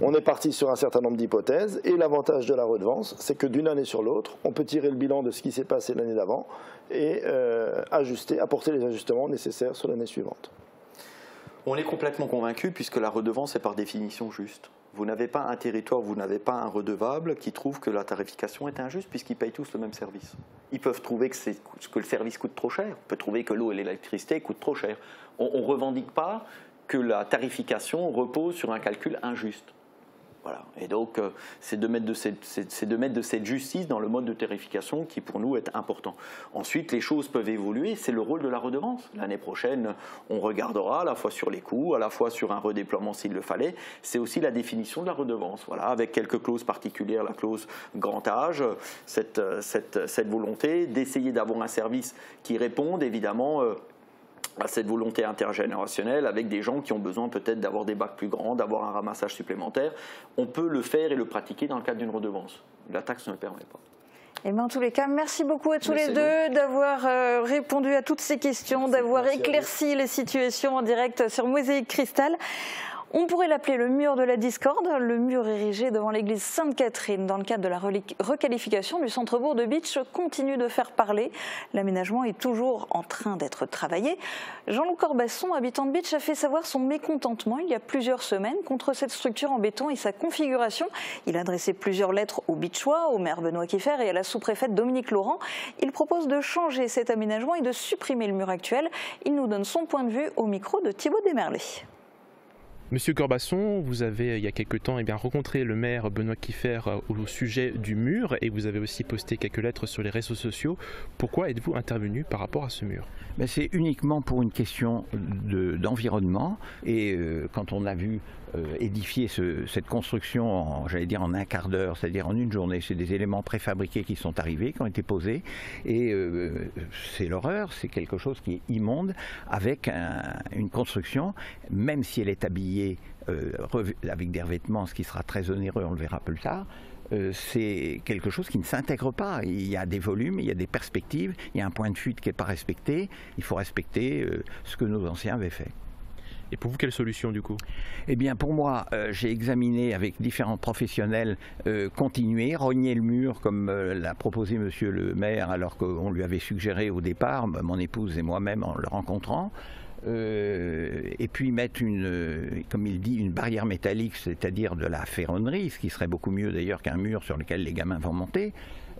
on est parti sur un certain nombre d'hypothèses, et l'avantage de la redevance, c'est que d'une année sur l'autre, on peut tirer le bilan de ce qui s'est passé l'année d'avant et euh, ajuster, apporter les ajustements nécessaires sur l'année suivante. On est complètement convaincu, puisque la redevance est par définition juste. Vous n'avez pas un territoire, vous n'avez pas un redevable qui trouve que la tarification est injuste puisqu'ils payent tous le même service. Ils peuvent trouver que, que le service coûte trop cher, on peut trouver que l'eau et l'électricité coûtent trop cher. On ne revendique pas que la tarification repose sur un calcul injuste. Et donc, euh, c'est de, mettre de cette, justice dans le mode de tarification qui, pour nous, est important. Ensuite, les choses peuvent évoluer. C'est le rôle de la redevance. L'année prochaine, on regardera à la fois sur les coûts, à la fois sur un redéploiement s'il le fallait. C'est aussi la définition de la redevance. Voilà, avec quelques clauses particulières, la clause grand âge, cette, cette, cette volonté d'essayer d'avoir un service qui réponde évidemment euh, à cette volonté intergénérationnelle avec des gens qui ont besoin peut-être d'avoir des bacs plus grands, d'avoir un ramassage supplémentaire. On peut le faire et le pratiquer dans le cadre d'une redevance. La taxe ne le permet pas. Et bien, en tous les cas, merci beaucoup à tous les deux d'avoir euh, répondu à toutes ces questions, d'avoir éclairci les situations en direct sur Mosaïque Cristal. On pourrait l'appeler le mur de la discorde, le mur érigé devant l'église Sainte-Catherine dans le cadre de la requalification du centre-bourg de Beach continue de faire parler. L'aménagement est toujours en train d'être travaillé. Jean-Luc Corbasson, habitant de Beach, a fait savoir son mécontentement il y a plusieurs semaines contre cette structure en béton et sa configuration. Il a adressé plusieurs lettres au Beachois, au maire Benoît Kiffer et à la sous-préfète Dominique Laurent. Il propose de changer cet aménagement et de supprimer le mur actuel. Il nous donne son point de vue au micro de Thibaut Desmerlet. Monsieur Corbasson, vous avez il y a quelque temps eh rencontré le maire Benoît Kiffer euh, au sujet du mur et vous avez aussi posté quelques lettres sur les réseaux sociaux. Pourquoi êtes-vous intervenu par rapport à ce mur? Ben, C'est uniquement pour une question d'environnement et euh, quand on a vu euh, édifier cette construction j'allais dire, en un quart d'heure, c'est-à-dire en une journée. C'est des éléments préfabriqués qui sont arrivés, qui ont été posés, et euh, c'est l'horreur, c'est quelque chose qui est immonde, avec une construction, même si elle est habillée euh, avec des revêtements, ce qui sera très onéreux, on le verra plus tard, c'est quelque chose qui ne s'intègre pas. Il y a des volumes, il y a des perspectives, il y a un point de fuite qui n'est pas respecté. Il faut respecter ce que nos anciens avaient fait. Et pour vous, quelle solution du coup? Eh bien, pour moi, euh, j'ai examiné avec différents professionnels euh, continuer, rogner le mur comme euh, l'a proposé Monsieur le maire, alors qu'on lui avait suggéré au départ, mon épouse et moi-même en le rencontrant. Et puis mettre une, comme il dit, une barrière métallique, c'est-à-dire de la ferronnerie, ce qui serait beaucoup mieux d'ailleurs qu'un mur sur lequel les gamins vont monter.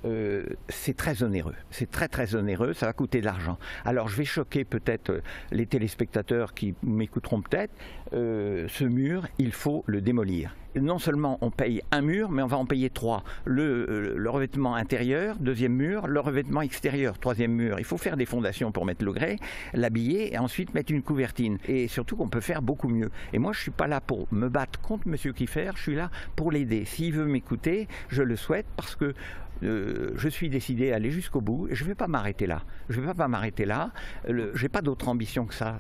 Euh, c'est très onéreux. C'est très très onéreux, ça va coûter de l'argent. Alors je vais choquer peut-être euh, les téléspectateurs qui m'écouteront peut-être. Euh, ce mur, il faut le démolir. Non seulement on paye un mur, mais on va en payer trois. Le, revêtement intérieur, deuxième mur, le revêtement extérieur, troisième mur. Il faut faire des fondations pour mettre le grès, l'habiller et ensuite mettre une couvertine. Et surtout qu'on peut faire beaucoup mieux. Et moi, je suis pas là pour me battre contre Monsieur Kiffer, je suis là pour l'aider. S'il veut m'écouter, je le souhaite parce que euh, je suis décidé à aller jusqu'au bout et je ne vais pas m'arrêter là. Je ne vais pas m'arrêter là. Je n'ai pas d'autre ambition que ça.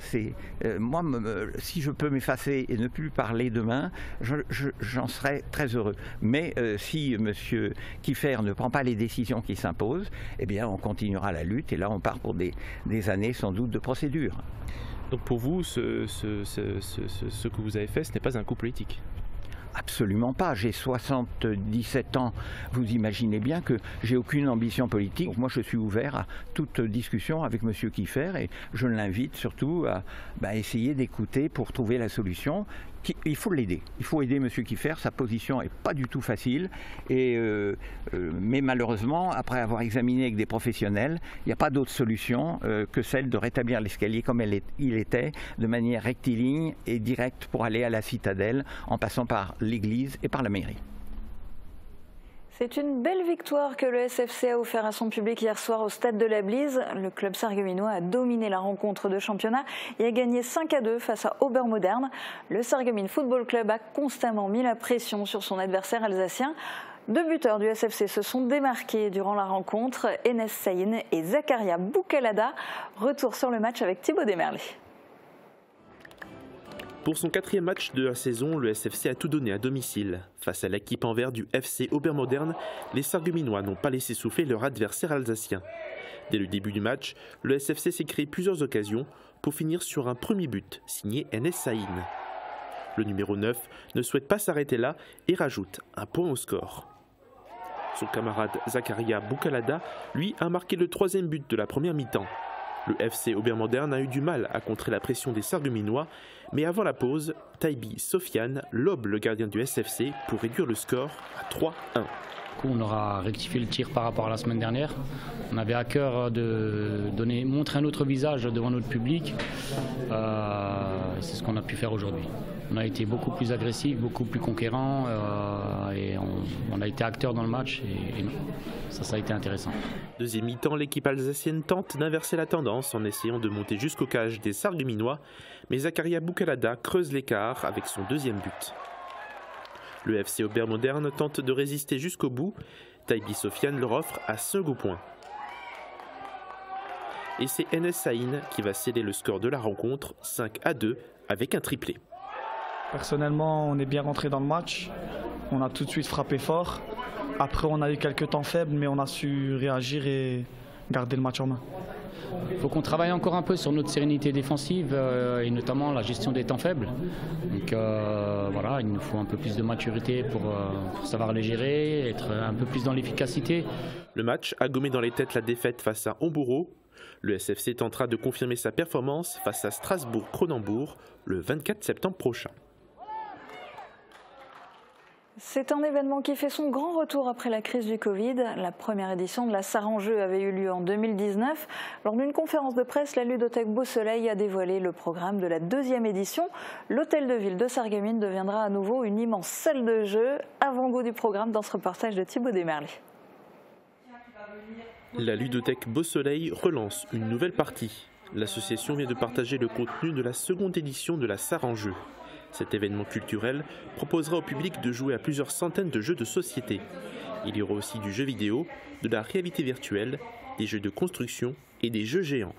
Euh, moi, si je peux m'effacer et ne plus parler demain, j'en serai très heureux. Mais euh, si Monsieur Kiffer ne prend pas les décisions qui s'imposent, eh bien, on continuera la lutte et là, on part pour des, années sans doute de procédure. Donc pour vous, ce que vous avez fait, ce n'est pas un coup politique? Absolument pas. J'ai 77 ans. Vous imaginez bien que j'ai aucune ambition politique. Moi, je suis ouvert à toute discussion avec M. Kiffer et je l'invite surtout à bah, essayer d'écouter pour trouver la solution il faut l'aider. Il faut aider M. Kiffer. Sa position n'est pas du tout facile. Euh, euh, mais malheureusement, après avoir examiné avec des professionnels, il n'y a pas d'autre solution euh, que celle de rétablir l'escalier comme il était, de manière rectiligne et directe pour aller à la citadelle en passant par l'église et par la mairie. C'est une belle victoire que le SFC a offert à son public hier soir au stade de la Blise. Le club sargueminois a dominé la rencontre de championnat et a gagné 5 à 2 face à Aubermoderne. Le Sarreguemines Football Club a constamment mis la pression sur son adversaire alsacien. Deux buteurs du SFC se sont démarqués durant la rencontre, Enes Saïn et Zakaria Boukalada. Retour sur le match avec Thibaut Desmerlet. Pour son quatrième match de la saison, le SFC a tout donné à domicile. Face à l'équipe en vert du FC Aubert-Moderne, les Sarguminois n'ont pas laissé souffler leur adversaire alsacien. Dès le début du match, le SFC s'est créé plusieurs occasions pour finir sur un premier but signé NS Saïn. Le numéro 9 ne souhaite pas s'arrêter là et rajoute un point au score. Son camarade Zakaria Boukalada, lui, a marqué le troisième but de la première mi-temps. Le FC Aubert-Moderne a eu du mal à contrer la pression des Sarguminois, mais avant la pause, Taibi Sofiane lobe le gardien du SFC pour réduire le score à 3-1. On aura rectifié le tir par rapport à la semaine dernière. On avait à cœur de montrer un autre visage devant notre public. Euh, c'est ce qu'on a pu faire aujourd'hui. On a été beaucoup plus agressif, beaucoup plus conquérant euh, et on, a été acteur dans le match ça, ça a été intéressant. Deuxième mi-temps, l'équipe alsacienne tente d'inverser la tendance en essayant de monter jusqu'au cage des Sarguminois, mais Zakaria Boukalada creuse l'écart avec son deuxième but. Le FC Aubert Moderne tente de résister jusqu'au bout. Taibi Sofiane leur offre à second point. Et c'est NS Saïn qui va sceller le score de la rencontre 5 à 2 avec un triplé. Personnellement, on est bien rentré dans le match. On a tout de suite frappé fort. Après, on a eu quelques temps faibles, mais on a su réagir et garder le match en main. Il faut qu'on travaille encore un peu sur notre sérénité défensive euh, et notamment la gestion des temps faibles. Donc euh, voilà, il nous faut un peu plus de maturité pour, pour, savoir les gérer, être un peu plus dans l'efficacité. Le match a gommé dans les têtes la défaite face à Hambourg. Le SFC tentera de confirmer sa performance face à Strasbourg-Cronenbourg le 24 septembre prochain. C'est un événement qui fait son grand retour après la crise du Covid. La première édition de la Saranjeu avait eu lieu en 2019. Lors d'une conférence de presse, la ludothèque Beau Soleil a dévoilé le programme de la deuxième édition. L'hôtel de ville de Sarreguemines deviendra à nouveau une immense salle de jeu. Avant-goût du programme dans ce reportage de Thibaut Desmerlet. La ludothèque Beau Soleil relance une nouvelle partie. L'association vient de partager le contenu de la seconde édition de la Saranjeu. Cet événement culturel proposera au public de jouer à plusieurs centaines de jeux de société. Il y aura aussi du jeu vidéo, de la réalité virtuelle, des jeux de construction et des jeux géants.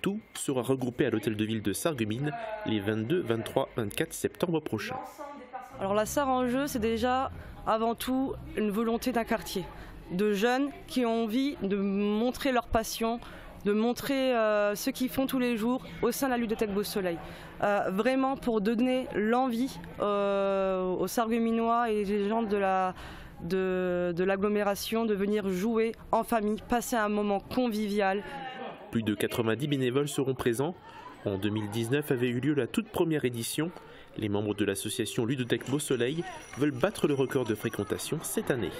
Tout sera regroupé à l'hôtel de ville de Sarreguemines les 22, 23, 24 septembre prochains. Alors la SAR en jeu, c'est déjà avant tout une volonté d'un quartier, de jeunes qui ont envie de montrer leur passion, de montrer euh, ce qu'ils font tous les jours au sein de la ludothèque Beau Soleil. Euh, vraiment pour donner l'envie euh, aux Sarguminois et les gens de la de, de l'agglomération de venir jouer en famille, passer un moment convivial. Plus de 90 bénévoles seront présents. En 2019 avait eu lieu la toute première édition. Les membres de l'association Ludothèque Beau Soleil veulent battre le record de fréquentation cette année.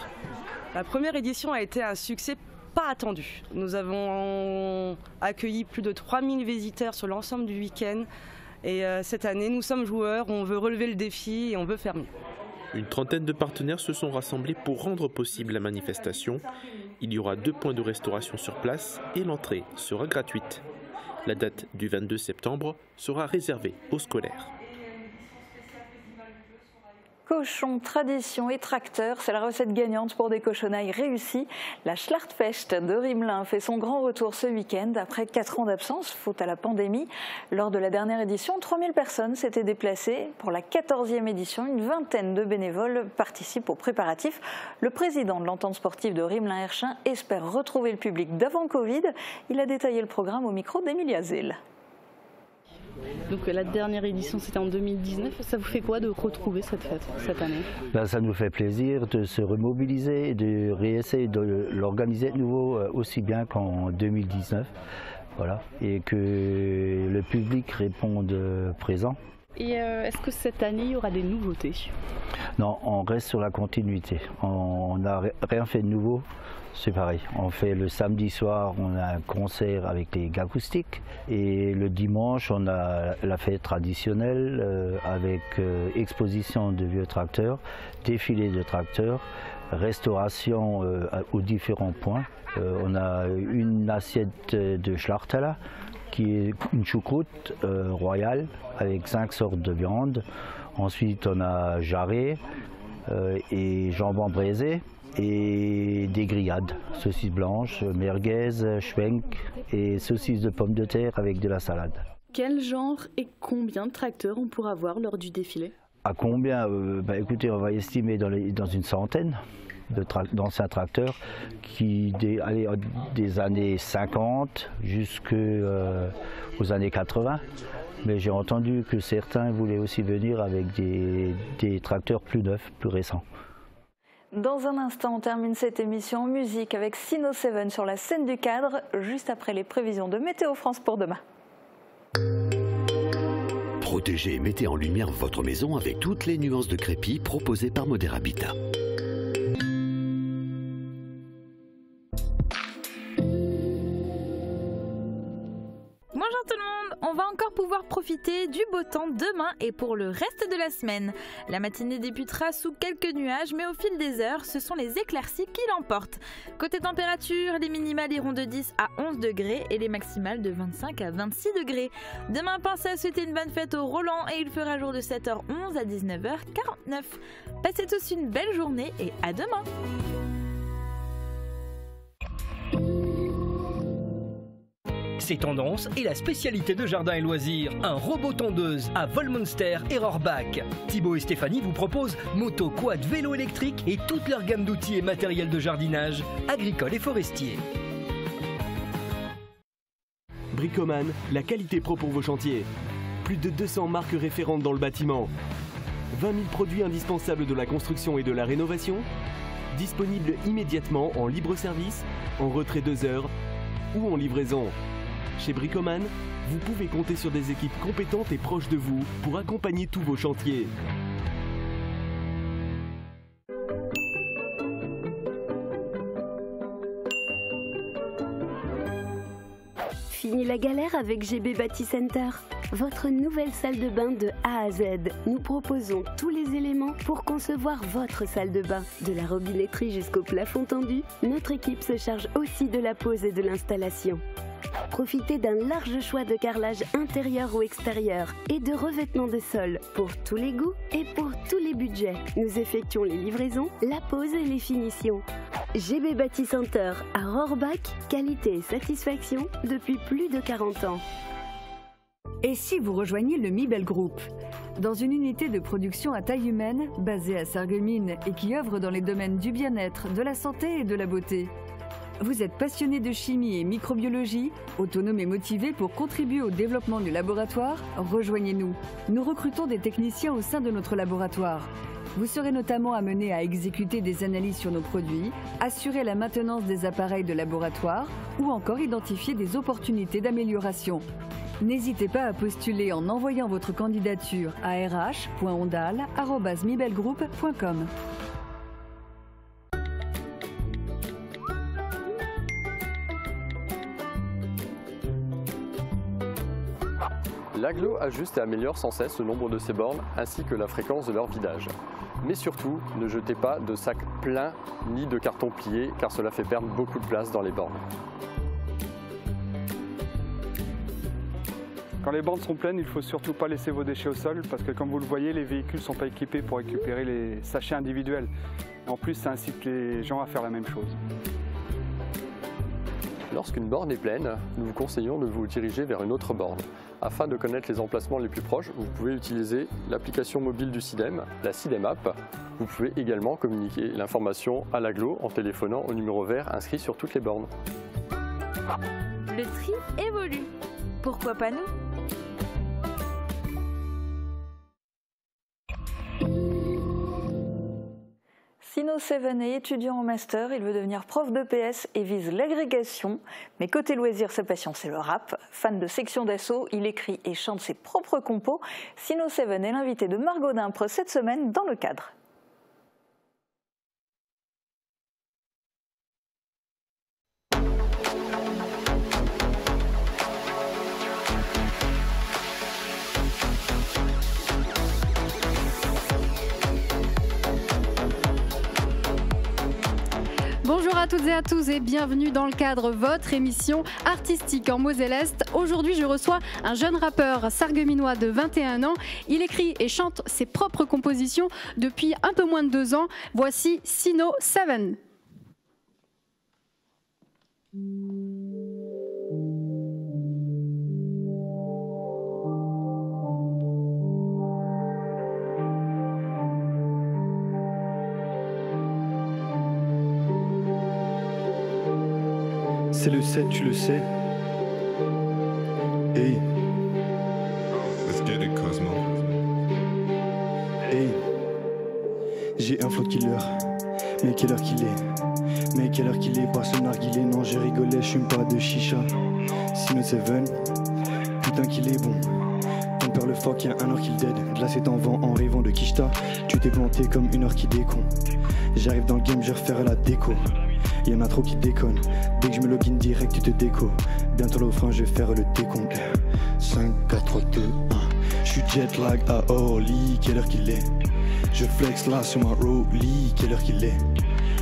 La première édition a été un succès pas attendu. Nous avons accueilli plus de 3000 visiteurs sur l'ensemble du week-end. Et euh, cette année, nous sommes joueurs, on veut relever le défi et on veut faire mieux. Une trentaine de partenaires se sont rassemblés pour rendre possible la manifestation. Il y aura deux points de restauration sur place et l'entrée sera gratuite. La date du 22 septembre sera réservée aux scolaires. Cochon, tradition et tracteur, c'est la recette gagnante pour des cochonailles réussies. La Schlartfest de Rimelin fait son grand retour ce week-end après 4 ans d'absence, faute à la pandémie. Lors de la dernière édition, 3000 personnes s'étaient déplacées. Pour la 14e édition, une vingtaine de bénévoles participent aux préparatifs. Le président de l'entente sportive de Rimelin-Herchin espère retrouver le public d'avant Covid. Il a détaillé le programme au micro d'Emilia Zell. Donc la dernière édition c'était en 2019. Ça vous fait quoi de retrouver cette fête cette année? Ben, Ça nous fait plaisir de se remobiliser et de réessayer de l'organiser de nouveau euh, aussi bien qu'en 2019. Voilà. Et que le public réponde présent. Et euh, est-ce que cette année il y aura des nouveautés? Non, on reste sur la continuité. On n'a rien fait de nouveau c'est pareil. On fait le samedi soir, on a un concert avec les acoustiques et le dimanche, on a la fête traditionnelle euh, avec euh, exposition de vieux tracteurs, défilé de tracteurs, restauration euh, aux différents points. on a une assiette de Schlartela qui est une choucroute royale avec cinq sortes de viande. Ensuite, on a jarret et jambon braisé et des grillades, saucisses blanches, merguez, schwenk et saucisses de pommes de terre avec de la salade. Quel genre et combien de tracteurs on pourra voir lors du défilé? À combien? Euh, bah, Écoutez, on va estimer dans, une centaine d'anciens tracteurs qui des, des années 50 jusqu'aux euh, années 80. Mais j'ai entendu que certains voulaient aussi venir avec des tracteurs plus neufs, plus récents. Dans un instant, on termine cette émission en musique avec Sino Seven sur la scène du cadre, juste après les prévisions de Météo France pour demain. Protégez et mettez en lumière votre maison avec toutes les nuances de crépi proposées par Modern Habitat. Beau temps demain et pour le reste de la semaine. La matinée débutera sous quelques nuages, mais au fil des heures, ce sont les éclaircies qui l'emportent. Côté température, les minimales iront de 10 à 11 degrés et les maximales de 25 à 26 degrés. Demain, pensez à souhaiter une bonne fête au Roland et il fera jour de 7h11 à 19h49. Passez tous une belle journée et à demain! C'est tendance et la spécialité de Jardin et Loisirs, un robot tondeuse à Volmonster et Rohrbach. Thibaut et Stéphanie vous proposent moto, quad, vélo électrique et toute leur gamme d'outils et matériel de jardinage, agricole et forestier. Bricoman, la qualité pro pour vos chantiers. Plus de 200 marques référentes dans le bâtiment. 20 000 produits indispensables de la construction et de la rénovation. Disponibles immédiatement en libre service, en retrait 2 heures ou en livraison. Chez Bricoman, vous pouvez compter sur des équipes compétentes et proches de vous pour accompagner tous vos chantiers. Fini la galère avec GB Bâti Center. Votre nouvelle salle de bain de A à Z. Nous proposons tous les éléments pour concevoir votre salle de bain. De la robinetterie jusqu'au plafond tendu, notre équipe se charge aussi de la pose et de l'installation. Profitez d'un large choix de carrelage intérieur ou extérieur et de revêtements de sol pour tous les goûts et pour tous les budgets. Nous effectuons les livraisons, la pose et les finitions. GB Bâti Center à Rohrbach, qualité et satisfaction depuis plus de 40 ans. Et si vous rejoignez le Mibel Group Dans une unité de production à taille humaine, basée à Sarreguemines et qui œuvre dans les domaines du bien-être, de la santé et de la beauté. Vous êtes passionné de chimie et microbiologie, autonome et motivé pour contribuer au développement du laboratoire Rejoignez-nous. Nous recrutons des techniciens au sein de notre laboratoire. Vous serez notamment amené à exécuter des analyses sur nos produits, assurer la maintenance des appareils de laboratoire ou encore identifier des opportunités d'amélioration. N'hésitez pas à postuler en envoyant votre candidature à rh.ondal.mibelgroup.com. L'aglo ajuste et améliore sans cesse le nombre de ses bornes ainsi que la fréquence de leur vidage. Mais surtout, ne jetez pas de sacs pleins ni de cartons pliés car cela fait perdre beaucoup de place dans les bornes. Quand les bornes sont pleines, il ne faut surtout pas laisser vos déchets au sol parce que comme vous le voyez, les véhicules ne sont pas équipés pour récupérer les sachets individuels. En plus, ça incite les gens à faire la même chose. Lorsqu'une borne est pleine, nous vous conseillons de vous diriger vers une autre borne. Afin de connaître les emplacements les plus proches, vous pouvez utiliser l'application mobile du CIDEM, la CIDEM App. Vous pouvez également communiquer l'information à l'aglo en téléphonant au numéro vert inscrit sur toutes les bornes. Le tri évolue. Pourquoi pas nous? Sino Seven est étudiant en master, il veut devenir prof de PS et vise l'agrégation. Mais côté loisir, sa passion c'est le rap. Fan de section d'assaut, il écrit et chante ses propres compos. Sino Seven est l'invité de Margot Dimpre cette semaine dans le cadre. Toutes et à tous et bienvenue dans le cadre votre émission artistique en Moselle-Est. Aujourd'hui, je reçois un jeune rappeur sargueminois de 21 ans. Il écrit et chante ses propres compositions depuis un peu moins de deux ans. Voici Sino Seven. C'est le 7, tu le sais. Hey. Let's get it, Cosmo. Hey. J'ai un flot de killer. Mais quelle heure qu'il est? Mais quelle heure qu'il est? Pas ce narguilé, non, j'ai rigolé, je fume pas de chicha. Sino Seven, putain qu'il est bon. Ton père le fuck, y'a un heure qu'il dead. Glacé en vent en rêvant de Kishta. Tu t'es planté comme une heure qui décon. J'arrive dans le game, je refaire la déco. Y'en a trop qui déconnent. Dès que je me login direct, tu te déco. Bientôt frein, je vais faire le décompte. 5, 4, 3, 2, 1. Je suis jet lag à Orly, quelle heure qu'il est? Je flex là sur ma Rolly, quelle heure qu'il est?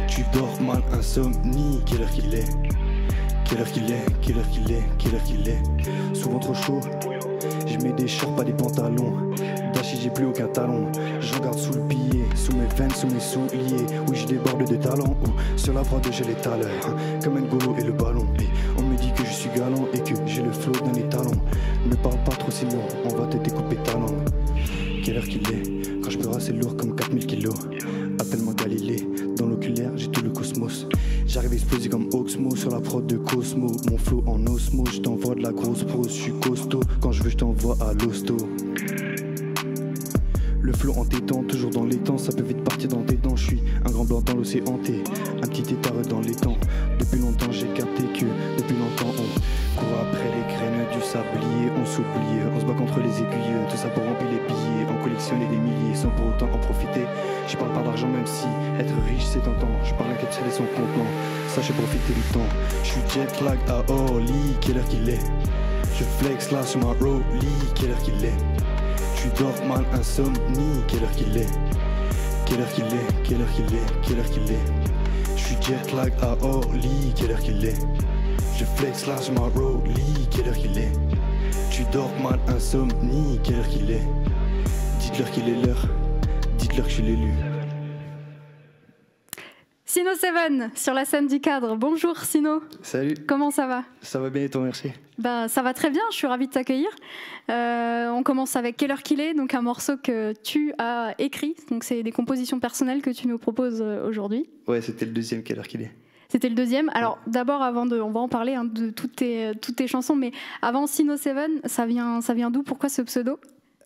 Tu dors mal, insomnie, quelle heure qu'il est? Quelle heure qu'il est, quelle heure qu'il est, quelle heure qu'il est? Souvent trop chaud, des shorts, pas des pantalons. Dashi, j'ai plus aucun talon. Je regarde sous le pied, sous mes veines, sous mes souliers. Oui, je déborde de talent. Oh, sur la prod, j'ai les talents. Comme un golo et le ballon. Et on me dit que je suis galant et que j'ai le flow d'un étalon. Ne parle pas trop, sinon on va te découper ta langue. Quelle heure qu'il est? Quand je peux c'est lourd comme 4000 kilos. Appelle-moi Galilée. Dans l'oculaire, j'ai tout le cosmos. J'arrive explosé comme Oxmo. Sur la prod de Cosmo. Mon flow en osmo, je t'envoie de la grosse prose, je suis costaud. Je veux, je t'envoie à l'hosto. Le flow entêtant, toujours dans les temps, ça peut vite partir dans tes dents. Je suis un grand blanc dans l'océan, t'es un petit étard dans les temps. Depuis longtemps, j'ai capté que depuis longtemps, on court après les graines du sablier. On s'oublie, on se bat contre les aiguilles, tout ça pour remplir les billets. On collectionne des milliers sans pour autant en profiter. Je parle pas d'argent, même si être riche c'est tentant. Je parle à capturer son contenant, sachez profiter du temps. Je suis jet lag à Orly, quelle heure qu'il est Je flex là sur ma Rolly, quelle heure qu'il est. Je suis dors mal, insomnie, quelle heure qu'il est. Quelle heure qu'il est Quelle heure qu'il est Quelle heure qu'il est. Je suis jet lag à Orly, quelle heure qu'il est. Je flex là sur ma Rolly, quelle heure qu'il est. Tu dors mal, insomnie, quelle heure qu'il est. Dites-leur qu'il est l'heure, dites-leur que je suis l'élu. Sino Seven sur la scène du cadre. Bonjour Sino. Salut. Comment ça va? Ça va bien et toi, merci. Ben, ça va très bien, je suis ravie de t'accueillir. Euh, on commence avec Quelle heure qu'il est, donc un morceau que tu as écrit. Donc c'est des compositions personnelles que tu nous proposes euh, aujourd'hui. Ouais, c'était le deuxième Quelle heure qu'il est. C'était le deuxième. Alors d'abord, avant de, on va en parler hein, de toutes tes, toutes tes chansons, mais avant Sino Seven, ça vient, ça vient d'où? Pourquoi ce pseudo?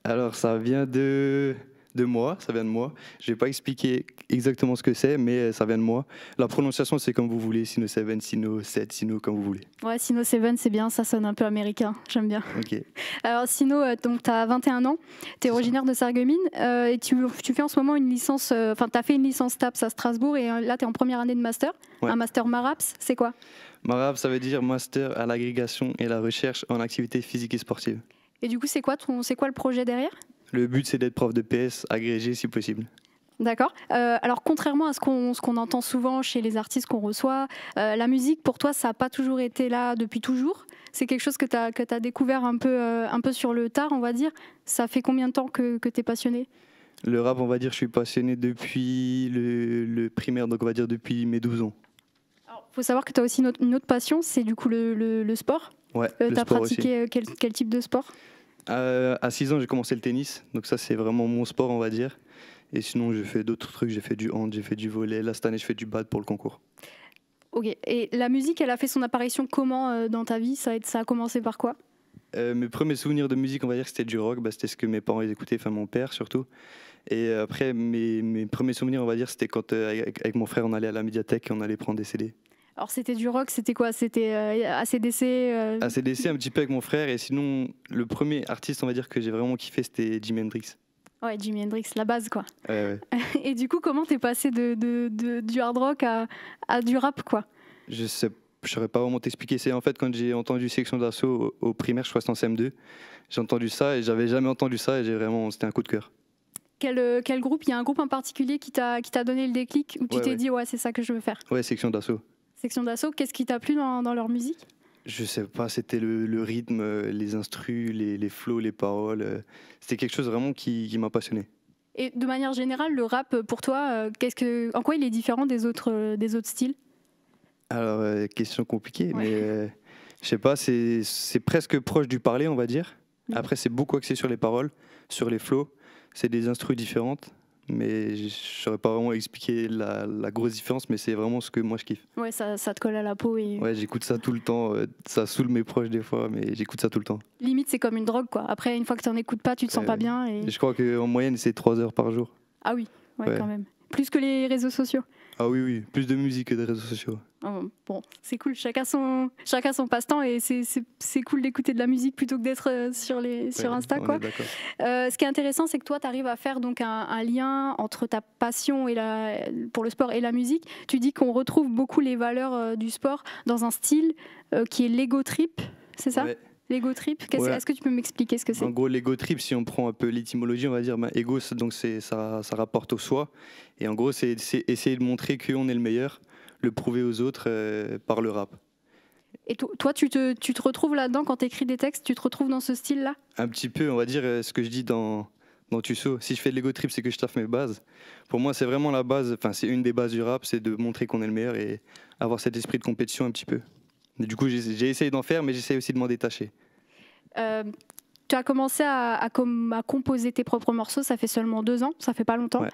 Alors ça vient de de moi, ça vient de moi. Je vais pas expliquer exactement ce que c'est, mais ça vient de moi. La prononciation, c'est comme vous voulez, Sino 7, Sino 7, Sino, comme vous voulez. Ouais, Sino 7, c'est bien, ça sonne un peu américain, j'aime bien. Ok. Alors Sino, euh, donc tu as 21 ans, tu es originaire de Sarreguemines, euh, et tu, tu, fais en ce moment une licence, euh, enfin tu as fait une licence TAPS à Strasbourg, et là tu es en première année de master, un master MARAPS, c'est quoi? MARAPS, ça veut dire Master à l'agrégation et la recherche en activité physique et sportive. Et du coup, c'est quoi, ton, quoi le projet derrière? Le but, c'est d'être prof de PS agrégé si possible. D'accord. Euh, alors, contrairement à ce qu'on qu'on entend souvent chez les artistes qu'on reçoit, euh, la musique, pour toi, ça n'a pas toujours été là depuis toujours? C'est quelque chose que tu as, que as découvert un peu, euh, un peu sur le tard, on va dire? Ça fait combien de temps que, que tu es passionné? Le rap, on va dire, je suis passionné depuis le, le, primaire, donc on va dire depuis mes 12 ans. Il faut savoir que tu as aussi une autre, passion, c'est du coup le, le, sport. Ouais, tu as pratiqué quel, quel type de sport? Euh, à 6 ans, j'ai commencé le tennis, donc ça c'est vraiment mon sport, on va dire. Et sinon, j'ai fait d'autres trucs, j'ai fait du hand, j'ai fait du volet. Là, cette année, je fais du bad pour le concours. Ok, et la musique, elle a fait son apparition comment euh, dans ta vie? Ça a, ça a commencé par quoi? Euh, Mes premiers souvenirs de musique, on va dire c'était du rock, bah, c'était ce que mes parents écoutaient, enfin mon père surtout. Et après, mes, mes premiers souvenirs, on va dire, c'était quand avec, mon frère, on allait à la médiathèque et on allait prendre des CD. Alors c'était du rock, c'était quoi? C'était euh, ACDC euh... ACDC un petit peu avec mon frère et sinon le premier artiste on va dire que j'ai vraiment kiffé c'était Jimi Hendrix. Ouais, Jimi Hendrix, la base quoi. Ouais, ouais. et du coup comment t'es passé de, de, de, du hard rock à, à, du rap quoi? Je sais, je saurais pas vraiment t'expliquer. C'est en fait quand j'ai entendu Section d'assaut au, primaire, je crois que c'était en CM2, j'ai entendu ça et j'avais jamais entendu ça et j'ai vraiment, c'était un coup de cœur. Quel, euh, quel, groupe? Il y a un groupe en particulier qui t'a donné le déclic où tu t'es dit ouais c'est ça que je veux faire? Ouais, Section d'assaut section d'assaut. Qu'est-ce qui t'a plu dans, leur musique? Je sais pas, c'était le, rythme, les instrus, les, les flots, les paroles. Euh, c'était quelque chose vraiment qui, qui m'a passionné. Et de manière générale, le rap, pour toi, euh, qu'est-ce que, en quoi il est différent des autres, euh, des autres styles? Alors, question compliquée, mais je sais pas, c'est presque proche du parler, on va dire. Après, c'est beaucoup axé sur les paroles, sur les flots. C'est des instrus différentes mais je ne saurais pas vraiment expliquer la, grosse différence, mais c'est vraiment ce que moi je kiffe. Ouais, ça, ça te colle à la peau. Et... Ouais, j'écoute ça tout le temps. Euh, ça saoule mes proches des fois, mais j'écoute ça tout le temps. Limite, c'est comme une drogue, quoi. Après, une fois que tu n'en écoutes pas, tu te sens pas bien. Et... Je crois qu'en moyenne, c'est 3 heures par jour. Ah oui, ouais, quand même. Plus que les réseaux sociaux. Ah oui, oui, plus de musique que des réseaux sociaux. Oh, bon, c'est cool, chacun son, chacun son passe-temps et c'est cool d'écouter de la musique plutôt que d'être euh, sur, les, sur Insta. Quoi. Euh, ce qui est intéressant, c'est que toi, tu arrives à faire donc un, lien entre ta passion et la, pour le sport et la musique. Tu dis qu'on retrouve beaucoup les valeurs euh, du sport dans un style qui est l'ego trip, c'est ça? L'ego trip, est-ce que tu peux m'expliquer ce que c'est En gros, l'ego trip, si on prend un peu l'étymologie, on va dire, ben, ego, donc ça, ça rapporte au soi. Et en gros, c'est essayer de montrer qu'on est le meilleur, le prouver aux autres euh, par le rap. Et toi, tu te, tu te retrouves là-dedans quand tu écris des textes Tu te retrouves dans ce style-là? Un petit peu, on va dire, euh, ce que je dis dans, dans Tusso. Si je fais de l'ego trip, c'est que je taffe mes bases. Pour moi, c'est vraiment la base, enfin, c'est une des bases du rap, c'est de montrer qu'on est le meilleur et avoir cet esprit de compétition un petit peu du coup, j'ai essayé d'en faire, mais j'essaie aussi de m'en détacher. Euh, tu as commencé à, à, composer tes propres morceaux, ça fait seulement deux ans, ça fait pas longtemps.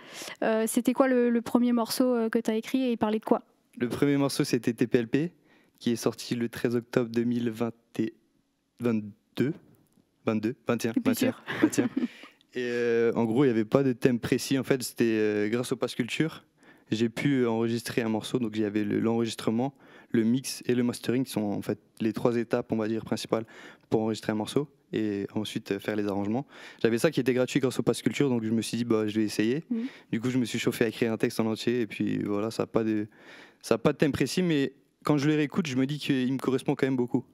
Euh, c'était quoi le, premier morceau euh, que tu as écrit et il parlait de quoi? Le premier morceau, c'était TPLP. qui est sorti le 13 octobre 2022. 22, 22, 21, 21, 21. Et euh, en gros, il n'y avait pas de thème précis. En fait, c'était grâce au Pass Culture, j'ai pu enregistrer un morceau. Donc, j'avais l'enregistrement, le, mix et le mastering, sont en fait les trois étapes, on va dire, principales pour enregistrer un morceau et ensuite faire les arrangements. J'avais ça qui était gratuit grâce au Pass Culture, donc je me suis dit, bah, je vais essayer. Mhm. Du coup, je me suis chauffé à écrire un texte en entier. Et puis voilà, ça n'a pas, de, ça a pas de thème précis, mais quand je le réécoute, je me dis qu'il me correspond quand même beaucoup.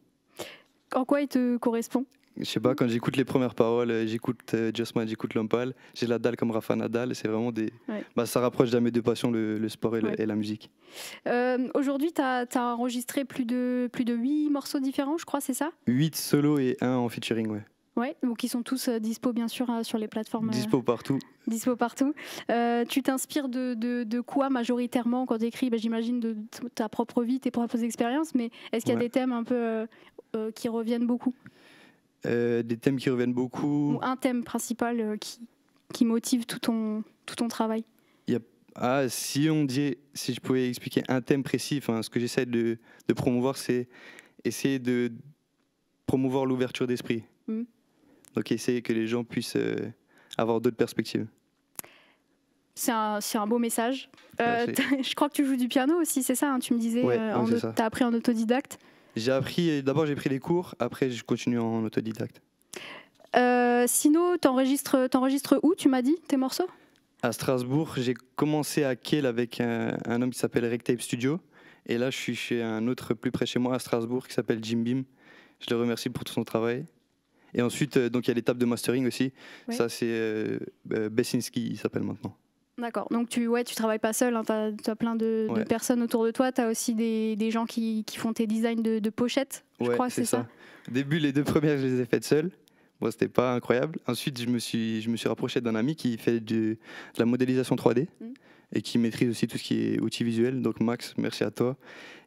En quoi il te correspond? Je sais pas, quand j'écoute les premières paroles, euh, j'écoute euh, j'écoute Lompal, j'ai la dalle comme Rafa Nadal, c'est vraiment des. Ouais. Bah, ça rapproche de mes deux passions, le, le sport et, le- Ouais. et la musique. Euh, Aujourd'hui, tu as, enregistré plus de, plus de 8 morceaux différents, je crois, c'est ça? 8 solos et 1 en featuring, ouais. Ouais, donc ils sont tous euh, dispo bien sûr euh, sur les plateformes. euh, Dispo partout. dispo partout. Tu t'inspires de, de, de quoi majoritairement quand tu écris? J'imagine de ta propre vie, tes propres expériences, mais est-ce qu'il y a Ouais. des thèmes un peu qui reviennent beaucoup? Des thèmes qui reviennent beaucoup. Ou un thème principal euh, qui, qui motive tout ton, tout ton travail Il y a- Ah, si on dit, si je pouvais expliquer un thème précis, enfin, ce que j'essaie de, de promouvoir, c'est essayer de promouvoir l'ouverture d'esprit. Mhm. Donc, essayer que les gens puissent euh, avoir d'autres perspectives. C'est un, c'est un beau message. Euh, je crois que tu joues du piano aussi, c'est ça hein, Tu me disais, Ouais, euh, ça. t'as appris en autodidacte. J'ai appris, d'abord j'ai pris des cours, après je continue en autodidacte. Euh, Sino, t'enregistres, t'enregistres où Tu m'as dit tes morceaux? À Strasbourg, j'ai commencé à Kiel avec un, un homme qui s'appelle Rectape Studio. Et là, je suis chez un autre plus près chez moi à Strasbourg qui s'appelle Jim Beam. Je le remercie pour tout son travail. Et ensuite, euh, donc il y a l'étape de mastering aussi. Ouais. Ça, c'est euh, Bessinski, il s'appelle maintenant. D'accord. Donc tu ouais, tu travailles pas seul, hein, tu as, plein de, personnes autour de toi, tu as aussi des, des gens qui, qui font tes designs de, de pochettes, je Ouais, crois, c'est ça, Au début, les deux premières, je les ai faites seul. Bon, c'était pas incroyable. Ensuite, je me suis, je me suis rapproché d'un ami qui fait du- de la modélisation 3D Mm. et qui maîtrise aussi tout ce qui est outils visuels. Donc, Max, merci à toi.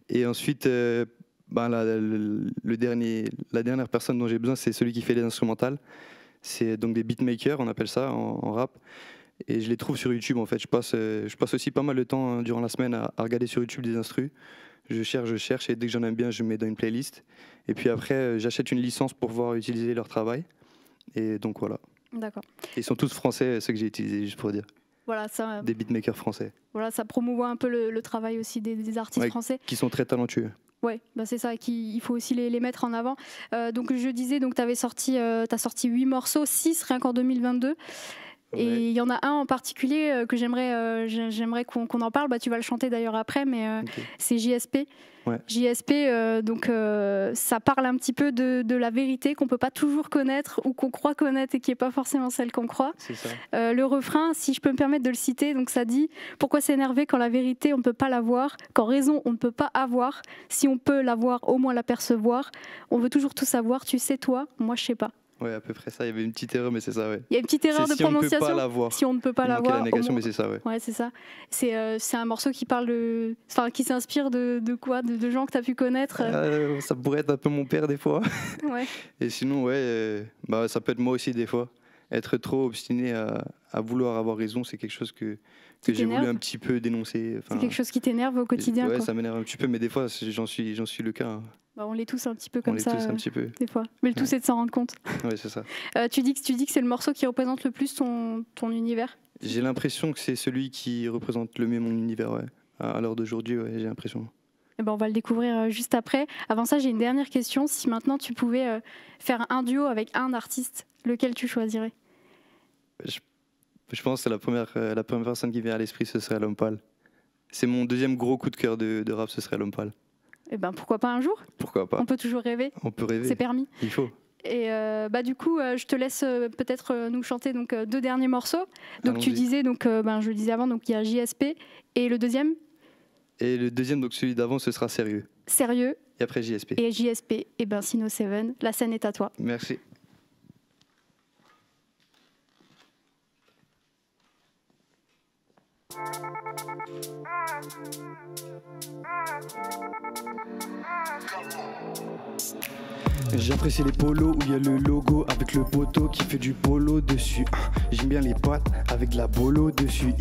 Et ensuite, euh, ben, la, le, le dernier, la dernière personne dont j'ai besoin, c'est celui qui fait les instrumentales. C'est donc des beatmakers, on appelle ça en, en rap. Et je les trouve sur YouTube en fait. Je passe, euh, je passe aussi pas mal de temps hein, durant la semaine à, à regarder sur YouTube des instrus. Je cherche, je cherche et dès que j'en aime bien, je mets dans une playlist. Et puis après, euh, j'achète une licence pour pouvoir utiliser leur travail. Et donc voilà. D'accord. Ils sont tous français, ceux que j'ai utilisés, juste pour dire. Voilà, ça, Des beatmakers français. voilà, ça promouvoit un peu le, le travail aussi des, des artistes Ouais, français. Qui sont très talentueux. Ouais, bah c'est ça, qui, il faut aussi les, les mettre en avant. Euh, donc je disais, donc tu avais sorti, euh, as sorti 8 morceaux, 6 rien qu'en 2022. Et il y en a un en particulier euh, que j'aimerais euh, j'ai- j'aimerais qu'on en parle. Bah, tu vas le chanter d'ailleurs après, mais euh, c'est JSP. Ouais. JSP, euh, donc euh, ça parle un petit peu de, de la vérité qu'on peut pas toujours connaître ou qu'on croit connaître et qui est pas forcément celle qu'on croit. Ça. Euh, le refrain, si je peux me permettre de le citer, donc ça dit Pourquoi s'énerver quand la vérité on ne peut pas l'avoir, quand raison on ne peut pas avoir, si on peut l'avoir, au moins l'apercevoir? On veut toujours tout savoir, tu sais toi, moi je sais pas. Ouais, à peu près ça. Il y avait une petite erreur, mais c'est ça, ouais. Il y a une petite erreur de si on ne peut prononciation. pas. Si on ne peut pas manquait l'avoir. la négation, mais c'est ça, ouais. Ouais, c'est ça. C'est euh, un morceau qui parle de. Enfin, qui s'inspire de, de quoi? De, de gens que tu as pu connaître? Euh, Euh, ça pourrait être un peu mon père des fois. Ouais. Et sinon, ouais, euh, bah, ça peut être moi aussi des fois. Être trop obstiné à, à vouloir avoir raison, c'est quelque chose que, que j'ai voulu un petit peu dénoncer. C'est quelque chose qui t'énerve au quotidien. Ouais, quoi. ça m'énerve un petit peu, mais des fois, j'en suis, j'en suis le cas. hein. Bah, on l'est tous un petit peu On comme ça. tous un euh, petit peu. Des fois. Mais le tout, Ouais. c'est de s'en rendre compte. Ouais, c'est ça. Euh, tu dis que, tu dis que c'est le morceau qui représente le plus ton, ton univers? J'ai l'impression que c'est celui qui représente le mieux mon univers, ouais. À l'heure d'aujourd'hui, ouais, j'ai l'impression. Eh ben, on va le découvrir euh, juste après. Avant ça, j'ai une dernière question. Si maintenant tu pouvais faire un duo avec un artiste, lequel tu choisirais? Je, je pense que la première, euh, la première personne qui vient à l'esprit, ce serait L'Homme Pâle. C'est mon deuxième gros coup de cœur de, de rap, ce serait L'Homme Pâle. Eh ben, pourquoi pas un jour? Pourquoi pas? On peut toujours rêver. On peut rêver. C'est permis. Il faut. Et euh, bah, du coup, euh, je te laisse euh, peut-être nous chanter donc, deux derniers morceaux. Donc tu disais, donc, ben, je le disais avant, donc il y a JSP. Et le deuxième, Et le deuxième, donc celui d'avant, ce sera Sérieux. Sérieux. Et après JSP. Et JSP, et ben Sino Seven. La scène est à toi. Merci. Música J'apprécie les polos où il y a le logo avec le poteau qui fait du polo dessus. Ah, J'aime bien les pattes avec de la bolo dessus.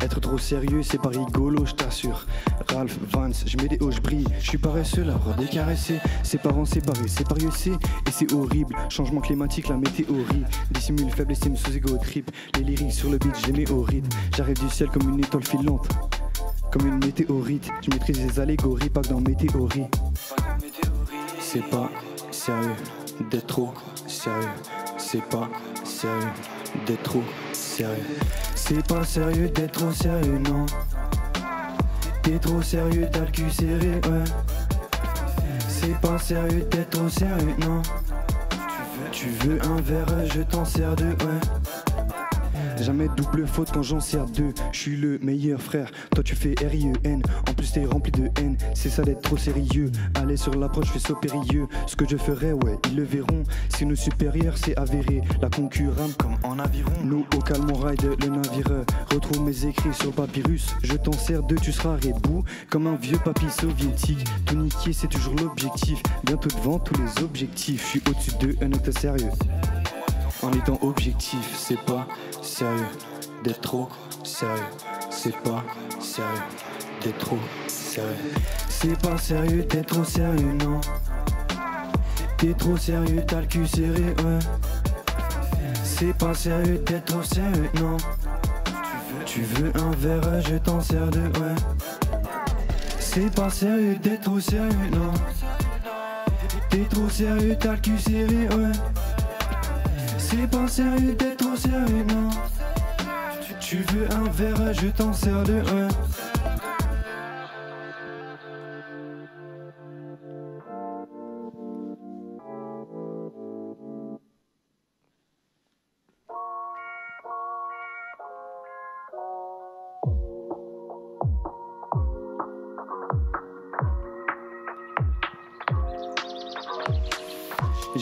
Être trop sérieux, c'est pas rigolo, je t'assure. Ralph Vance, je mets des hauts, je brille. Je suis paresseux, la voix décaressée. Ses parents séparés, c'est pas et c'est horrible. Changement climatique, la météorite. Dissimule faible estime sous ego trip. Les lyriques sur le beat, j'ai mes rythme. J'arrive du ciel comme une étoile filante. Comme une météorite, je maîtrise les allégories, pas que dans météorie. C'est pas sérieux d'être trop sérieux. C'est pas sérieux d'être trop sérieux. C'est pas sérieux d'être trop sérieux, non. T'es trop sérieux, t'as le cul serré, ouais. C'est pas sérieux d'être trop sérieux, non. Tu veux un verre, je t'en sers deux, ouais. Jamais double faute quand j'en sers deux. Je suis le meilleur frère. Toi tu fais R-I-E-N. En plus t'es rempli de haine. C'est ça d'être trop sérieux. Allez sur l'approche, fais ça périlleux. Ce que je ferai, ouais, ils le verront. Si nos supérieurs, c'est avéré. La concurrence comme en aviron. Nous au calme on ride le navire. Retrouve mes écrits sur papyrus. Je t'en sers deux, tu seras rebou. Comme un vieux papy soviétique. Tout niquer, c'est toujours l'objectif. Bientôt devant tous les objectifs. Je suis au-dessus d'eux, un acte sérieux. En étant objectif, c'est pas sérieux d'être trop sérieux. C'est pas sérieux d'être trop sérieux. C'est pas sérieux d'être trop sérieux, non. T'es trop sérieux, t'as le cul serré, ouais. C'est pas sérieux d'être trop sérieux, non. Tu veux un verre, je t'en sers deux, ouais. C'est pas sérieux d'être trop sérieux, non. T'es trop sérieux, t'as le cul serré, ouais. C'est pas sérieux d'être trop sérieux, non. Tu veux un verre, je t'en sers deux, ouais.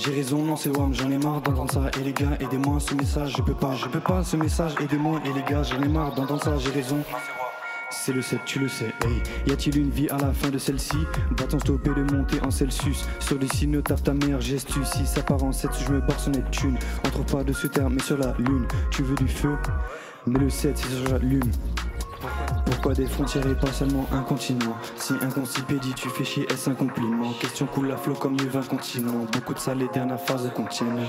J'ai raison, non c'est WAM, j'en ai marre d'entendre ça. Et les gars, aidez-moi ce message, je peux pas, je peux pas ce message Aidez-moi. Et les gars, j'en ai marre d'entendre ça, j'ai raison. C'est le 7, tu le sais, hey. Y a-t-il une vie à la fin de celle-ci? Va-t-on stopper de monter en Celsius. Sur taf ta meilleure gestu Si ça part en 7, je me barre sur Neptune. On trouve pas de ce terme, mais sur la lune. Tu veux du feu? Mais le 7, c'est sur la lune pourquoi des frontières et pas seulement un continent Si un dit tu fais chier, est-ce un compliment Question coule à flot comme le 20 continents Beaucoup de ça, les dernières phases contiennent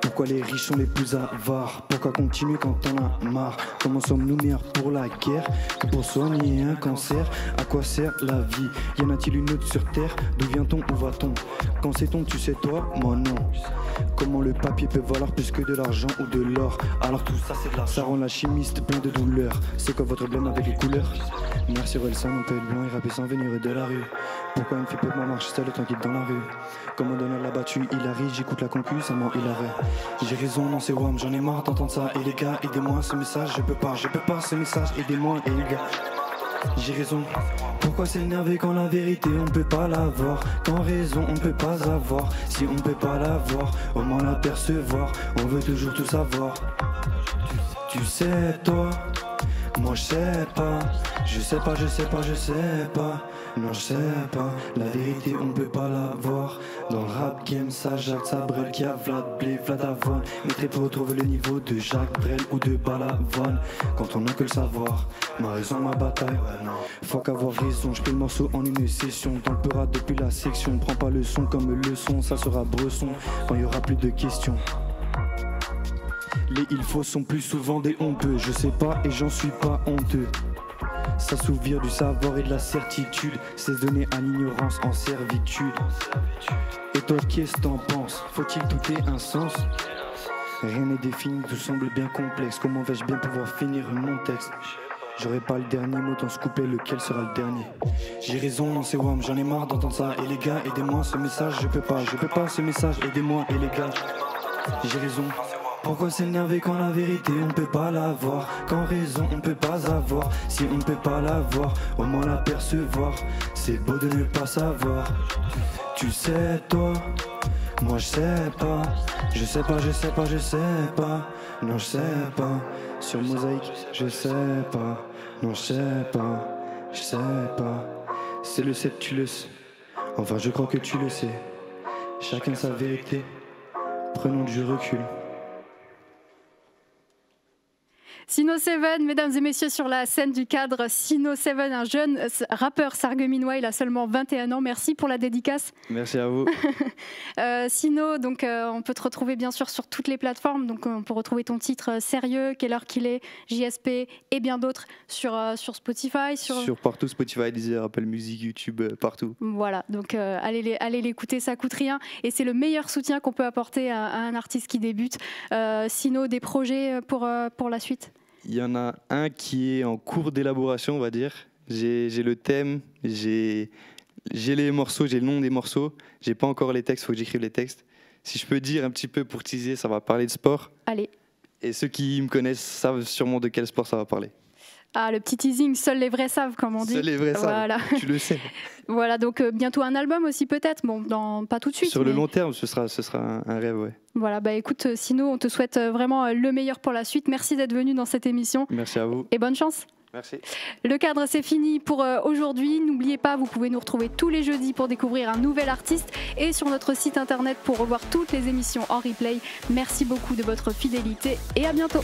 pourquoi les riches sont les plus avares? Pourquoi continuer quand on a marre? Comment sommes-nous meilleurs pour la guerre? Pour soigner un cancer À quoi sert la vie? Y en a-t-il une autre sur terre? D'où vient-on? Où va-t-on? Quand sait-on Tu sais toi? Moi non. Comment le papier peut valoir plus que de l'argent ou de l'or? Alors tout ça c'est de Ça rend la chimiste plein de douleur C'est quoi votre problème avec les couleurs? Merci Relson, on peut être blanc et rapper sans venir de la rue Pourquoi il me fait pas ma marche seule tranquille dans la rue. Comme un l'a battu, il arrive, j'écoute la concu, ça m'en il arrête. J'ai raison, non c'est WAM, j'en ai marre d'entendre ça. Et les gars, aidez-moi ce message, je peux pas, je peux pas ce message, aidez-moi et les gars. J'ai raison. Pourquoi s'énerver quand la vérité on peut pas l'avoir Quand raison on peut pas avoir Si on peut pas l'avoir, au moins l'apercevoir On veut toujours tout savoir. Tu sais toi, moi je sais pas. Je sais pas, je sais pas, je sais pas non je sais pas, la vérité on peut pas la voir. Dans le rap game ça Jacques Sabrel qui a Vlad Blé, Vlad Avoine Mais très peu retrouver le niveau de Jacques Brel ou de Balavoine. Quand on a que le savoir, ma raison ma bataille. Faut qu'avoir raison, je le morceau en une session. Tempera depuis la section, prends pas le son comme leçon Ça sera bresson. Quand il y aura plus de questions. Les il faut sont plus souvent des honteux. Je sais pas et j'en suis pas honteux S'assouvir du savoir et de la certitude, c'est donner à l'ignorance en servitude. Et toi, qu'est-ce que t'en penses? Faut-il tout ait un sens? Rien n'est défini, tout semble bien complexe. Comment vais-je bien pouvoir finir mon texte? J'aurai pas le dernier mot dans ce couplet, lequel sera le dernier? J'ai raison, non c'est WAM, j'en ai marre d'entendre ça. Et les gars, aidez-moi, ce message, je peux pas, je peux pas ce message, aidez-moi, et les gars, j'ai raison. Pourquoi s'énerver quand la vérité on peut pas l'avoir Quand raison on peut pas avoir Si on peut pas l'avoir Au moins l'apercevoir C'est beau de ne pas savoir. Tu sais toi Moi je sais pas. Je sais pas, je sais pas, je sais pas. Non je sais pas. Sur mosaïque je sais pas. Non je sais pas. Je sais pas. C'est le 7 tu le sais. Enfin je crois que tu le sais. Chacun sa vérité. Prenons du recul. Sino Seven, mesdames et messieurs, sur la scène du cadre, Sino Seven, un jeune rappeur sargueminois, il a seulement 21 ans. Merci pour la dédicace. Merci à vous. euh, Sino, donc euh, on peut te retrouver bien sûr sur toutes les plateformes. Donc on peut retrouver ton titre euh, Sérieux, Quelle heure qu'il est, JSP et bien d'autres sur, euh, sur Spotify. Sur... sur partout, Spotify, Deezer, Apple Music, YouTube, euh, partout. Voilà, donc euh, allez, allez l'écouter, ça coûte rien. Et c'est le meilleur soutien qu'on peut apporter à, à, un artiste qui débute. Sino, des projets pour, pour la suite? Il y en a un qui est en cours d'élaboration, on va dire. J'ai le thème, j'ai les morceaux, j'ai le nom des morceaux. J'ai pas encore les textes, il faut que j'écrive les textes. Si je peux dire un petit peu pour teaser, ça va parler de sport. Allez. Et ceux qui me connaissent savent sûrement de quel sport ça va parler. Ah, le petit teasing, seuls les vrais savent, comme on dit. Seuls les vrais voilà. savent, tu le sais. voilà, donc euh, bientôt un album aussi peut-être, bon, dans, pas tout de suite. Sur mais... le long terme, ce sera, ce sera un, un rêve, ouais. Voilà, bah écoute, Sino, on te souhaite vraiment le meilleur pour la suite. Merci d'être venu dans cette émission. Merci à vous. Et bonne chance. Merci. Le cadre, c'est fini pour euh, aujourd'hui. N'oubliez pas, vous pouvez nous retrouver tous les jeudis pour découvrir un nouvel artiste et sur notre site internet pour revoir toutes les émissions en replay. Merci beaucoup de votre fidélité et à bientôt.